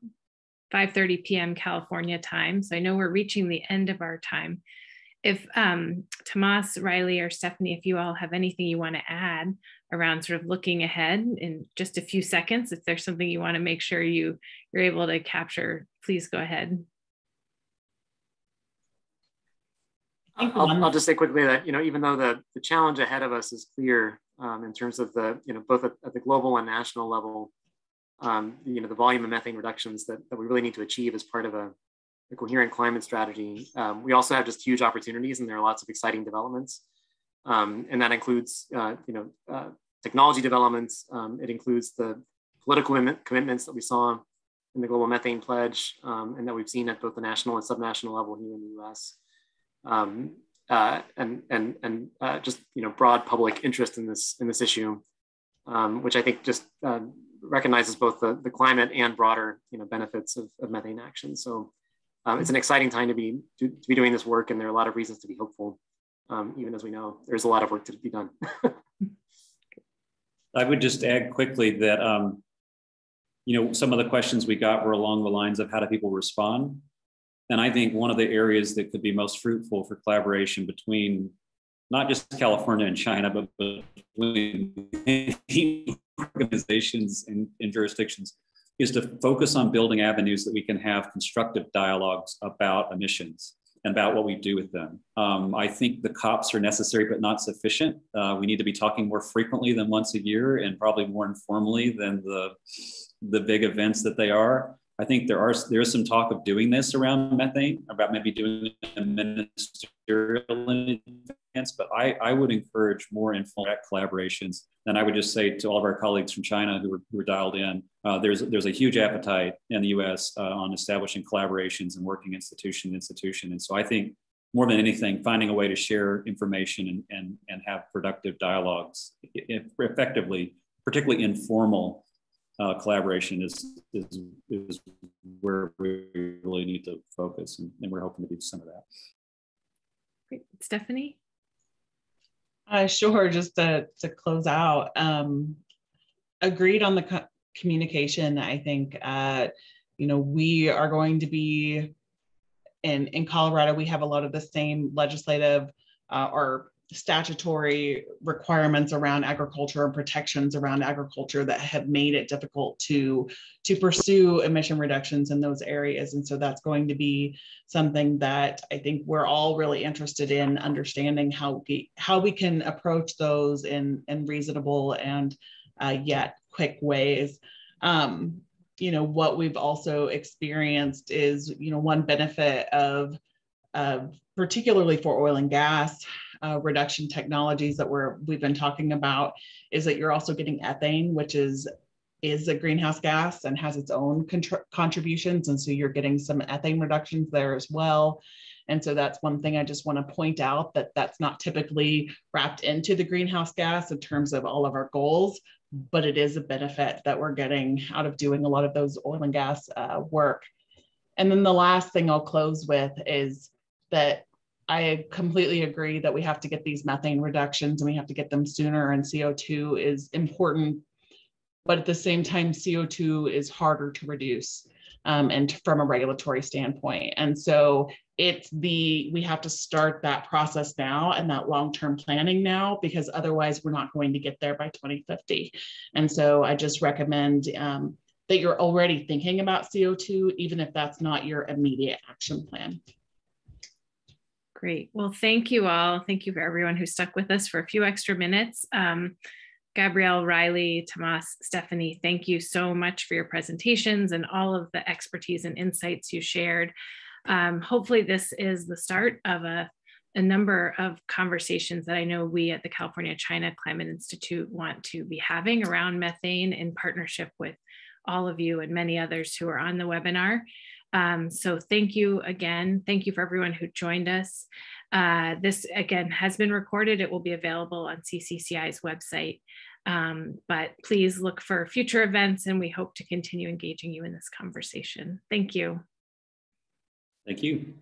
5.30 p.m. California time. So I know we're reaching the end of our time if um, Tomas, Riley, or Stephanie, if you all have anything you want to add around sort of looking ahead in just a few seconds, if there's something you want to make sure you you're able to capture, please go ahead. I'll, I'll, just say quickly that you know even though the, the challenge ahead of us is clear um, in terms of the you know both at, at the global and national level, um, you know the volume of methane reductions that, that we really need to achieve as part of a a coherent climate strategy. Um, we also have just huge opportunities and there are lots of exciting developments. Um, and that includes, uh, you know, uh, technology developments. Um, it includes the political commitments that we saw in the Global Methane Pledge um, and that we've seen at both the national and subnational level here in the US. Um, uh, and and, and uh, just, you know, broad public interest in this, in this issue. um, which I think just uh, recognizes both the, the climate and broader you know, benefits of, of methane action. So um, it's an exciting time to be, to, to, be doing this work and there are a lot of reasons to be hopeful, um, even as we know there's a lot of work to be done. I would just add quickly that, um, you know, some of the questions we got were along the lines of how do people respond? And I think one of the areas that could be most fruitful for collaboration between not just California and China, but between organizations and, and jurisdictions is to focus on building avenues that we can have constructive dialogues about emissions and about what we do with them. Um, I think the COPs are necessary but not sufficient. Uh, we need to be talking more frequently than once a year and probably more informally than the, the big events that they are. I think there are there is some talk of doing this around methane, about maybe doing a ministerial but I, I would encourage more informal collaborations. And I would just say to all of our colleagues from China who were, who are dialed in, uh, there's there's a huge appetite in the U.S. Uh, on establishing collaborations and working institution to institution. And so I think more than anything, finding a way to share information and and, and have productive dialogues effectively, particularly informal uh, collaboration is, is, is where we really need to focus, and, and we're hoping to do some of that. Great. Stephanie? Uh, sure, just to, to close out, um, agreed on the co communication. I think, uh, you know, we are going to be in, in Colorado, we have a lot of the same legislative uh, or statutory requirements around agriculture and protections around agriculture that have made it difficult to to pursue emission reductions in those areas. And so that's going to be something that i think we're all really interested in understanding how we how we can approach those in in reasonable and uh, yet quick ways. Um, you know what we've also experienced is you know one benefit of of particularly for oil and gas uh, reduction technologies that we're we've been talking about is that you're also getting ethane, which is is a greenhouse gas and has its own contributions, and so you're getting some ethane reductions there as well. And so that's one thing I just want to point out that that's not typically wrapped into the greenhouse gas in terms of all of our goals, but it is a benefit that we're getting out of doing a lot of those oil and gas uh, work. And then the last thing I'll close with is that I completely agree that we have to get these methane reductions and we have to get them sooner, and CO2 is important. But at the same time, CO2 is harder to reduce um, and from a regulatory standpoint. And so it's the, we have to start that process now and that long term planning now, because otherwise we're not going to get there by 2050. And so I just recommend um, that you're already thinking about CO2, even if that's not your immediate action plan. Great. Well, thank you all. Thank you for everyone who stuck with us for a few extra minutes. Um, Gabrielle, Riley, Tomas, Stephanie, thank you so much for your presentations and all of the expertise and insights you shared. Um, hopefully this is the start of a, a number of conversations that I know we at the California China Climate Institute want to be having around methane in partnership with all of you and many others who are on the webinar. Um, so thank you again. Thank you for everyone who joined us. Uh, this again has been recorded. It will be available on CCCI's website. Um, but please look for future events and we hope to continue engaging you in this conversation. Thank you. Thank you.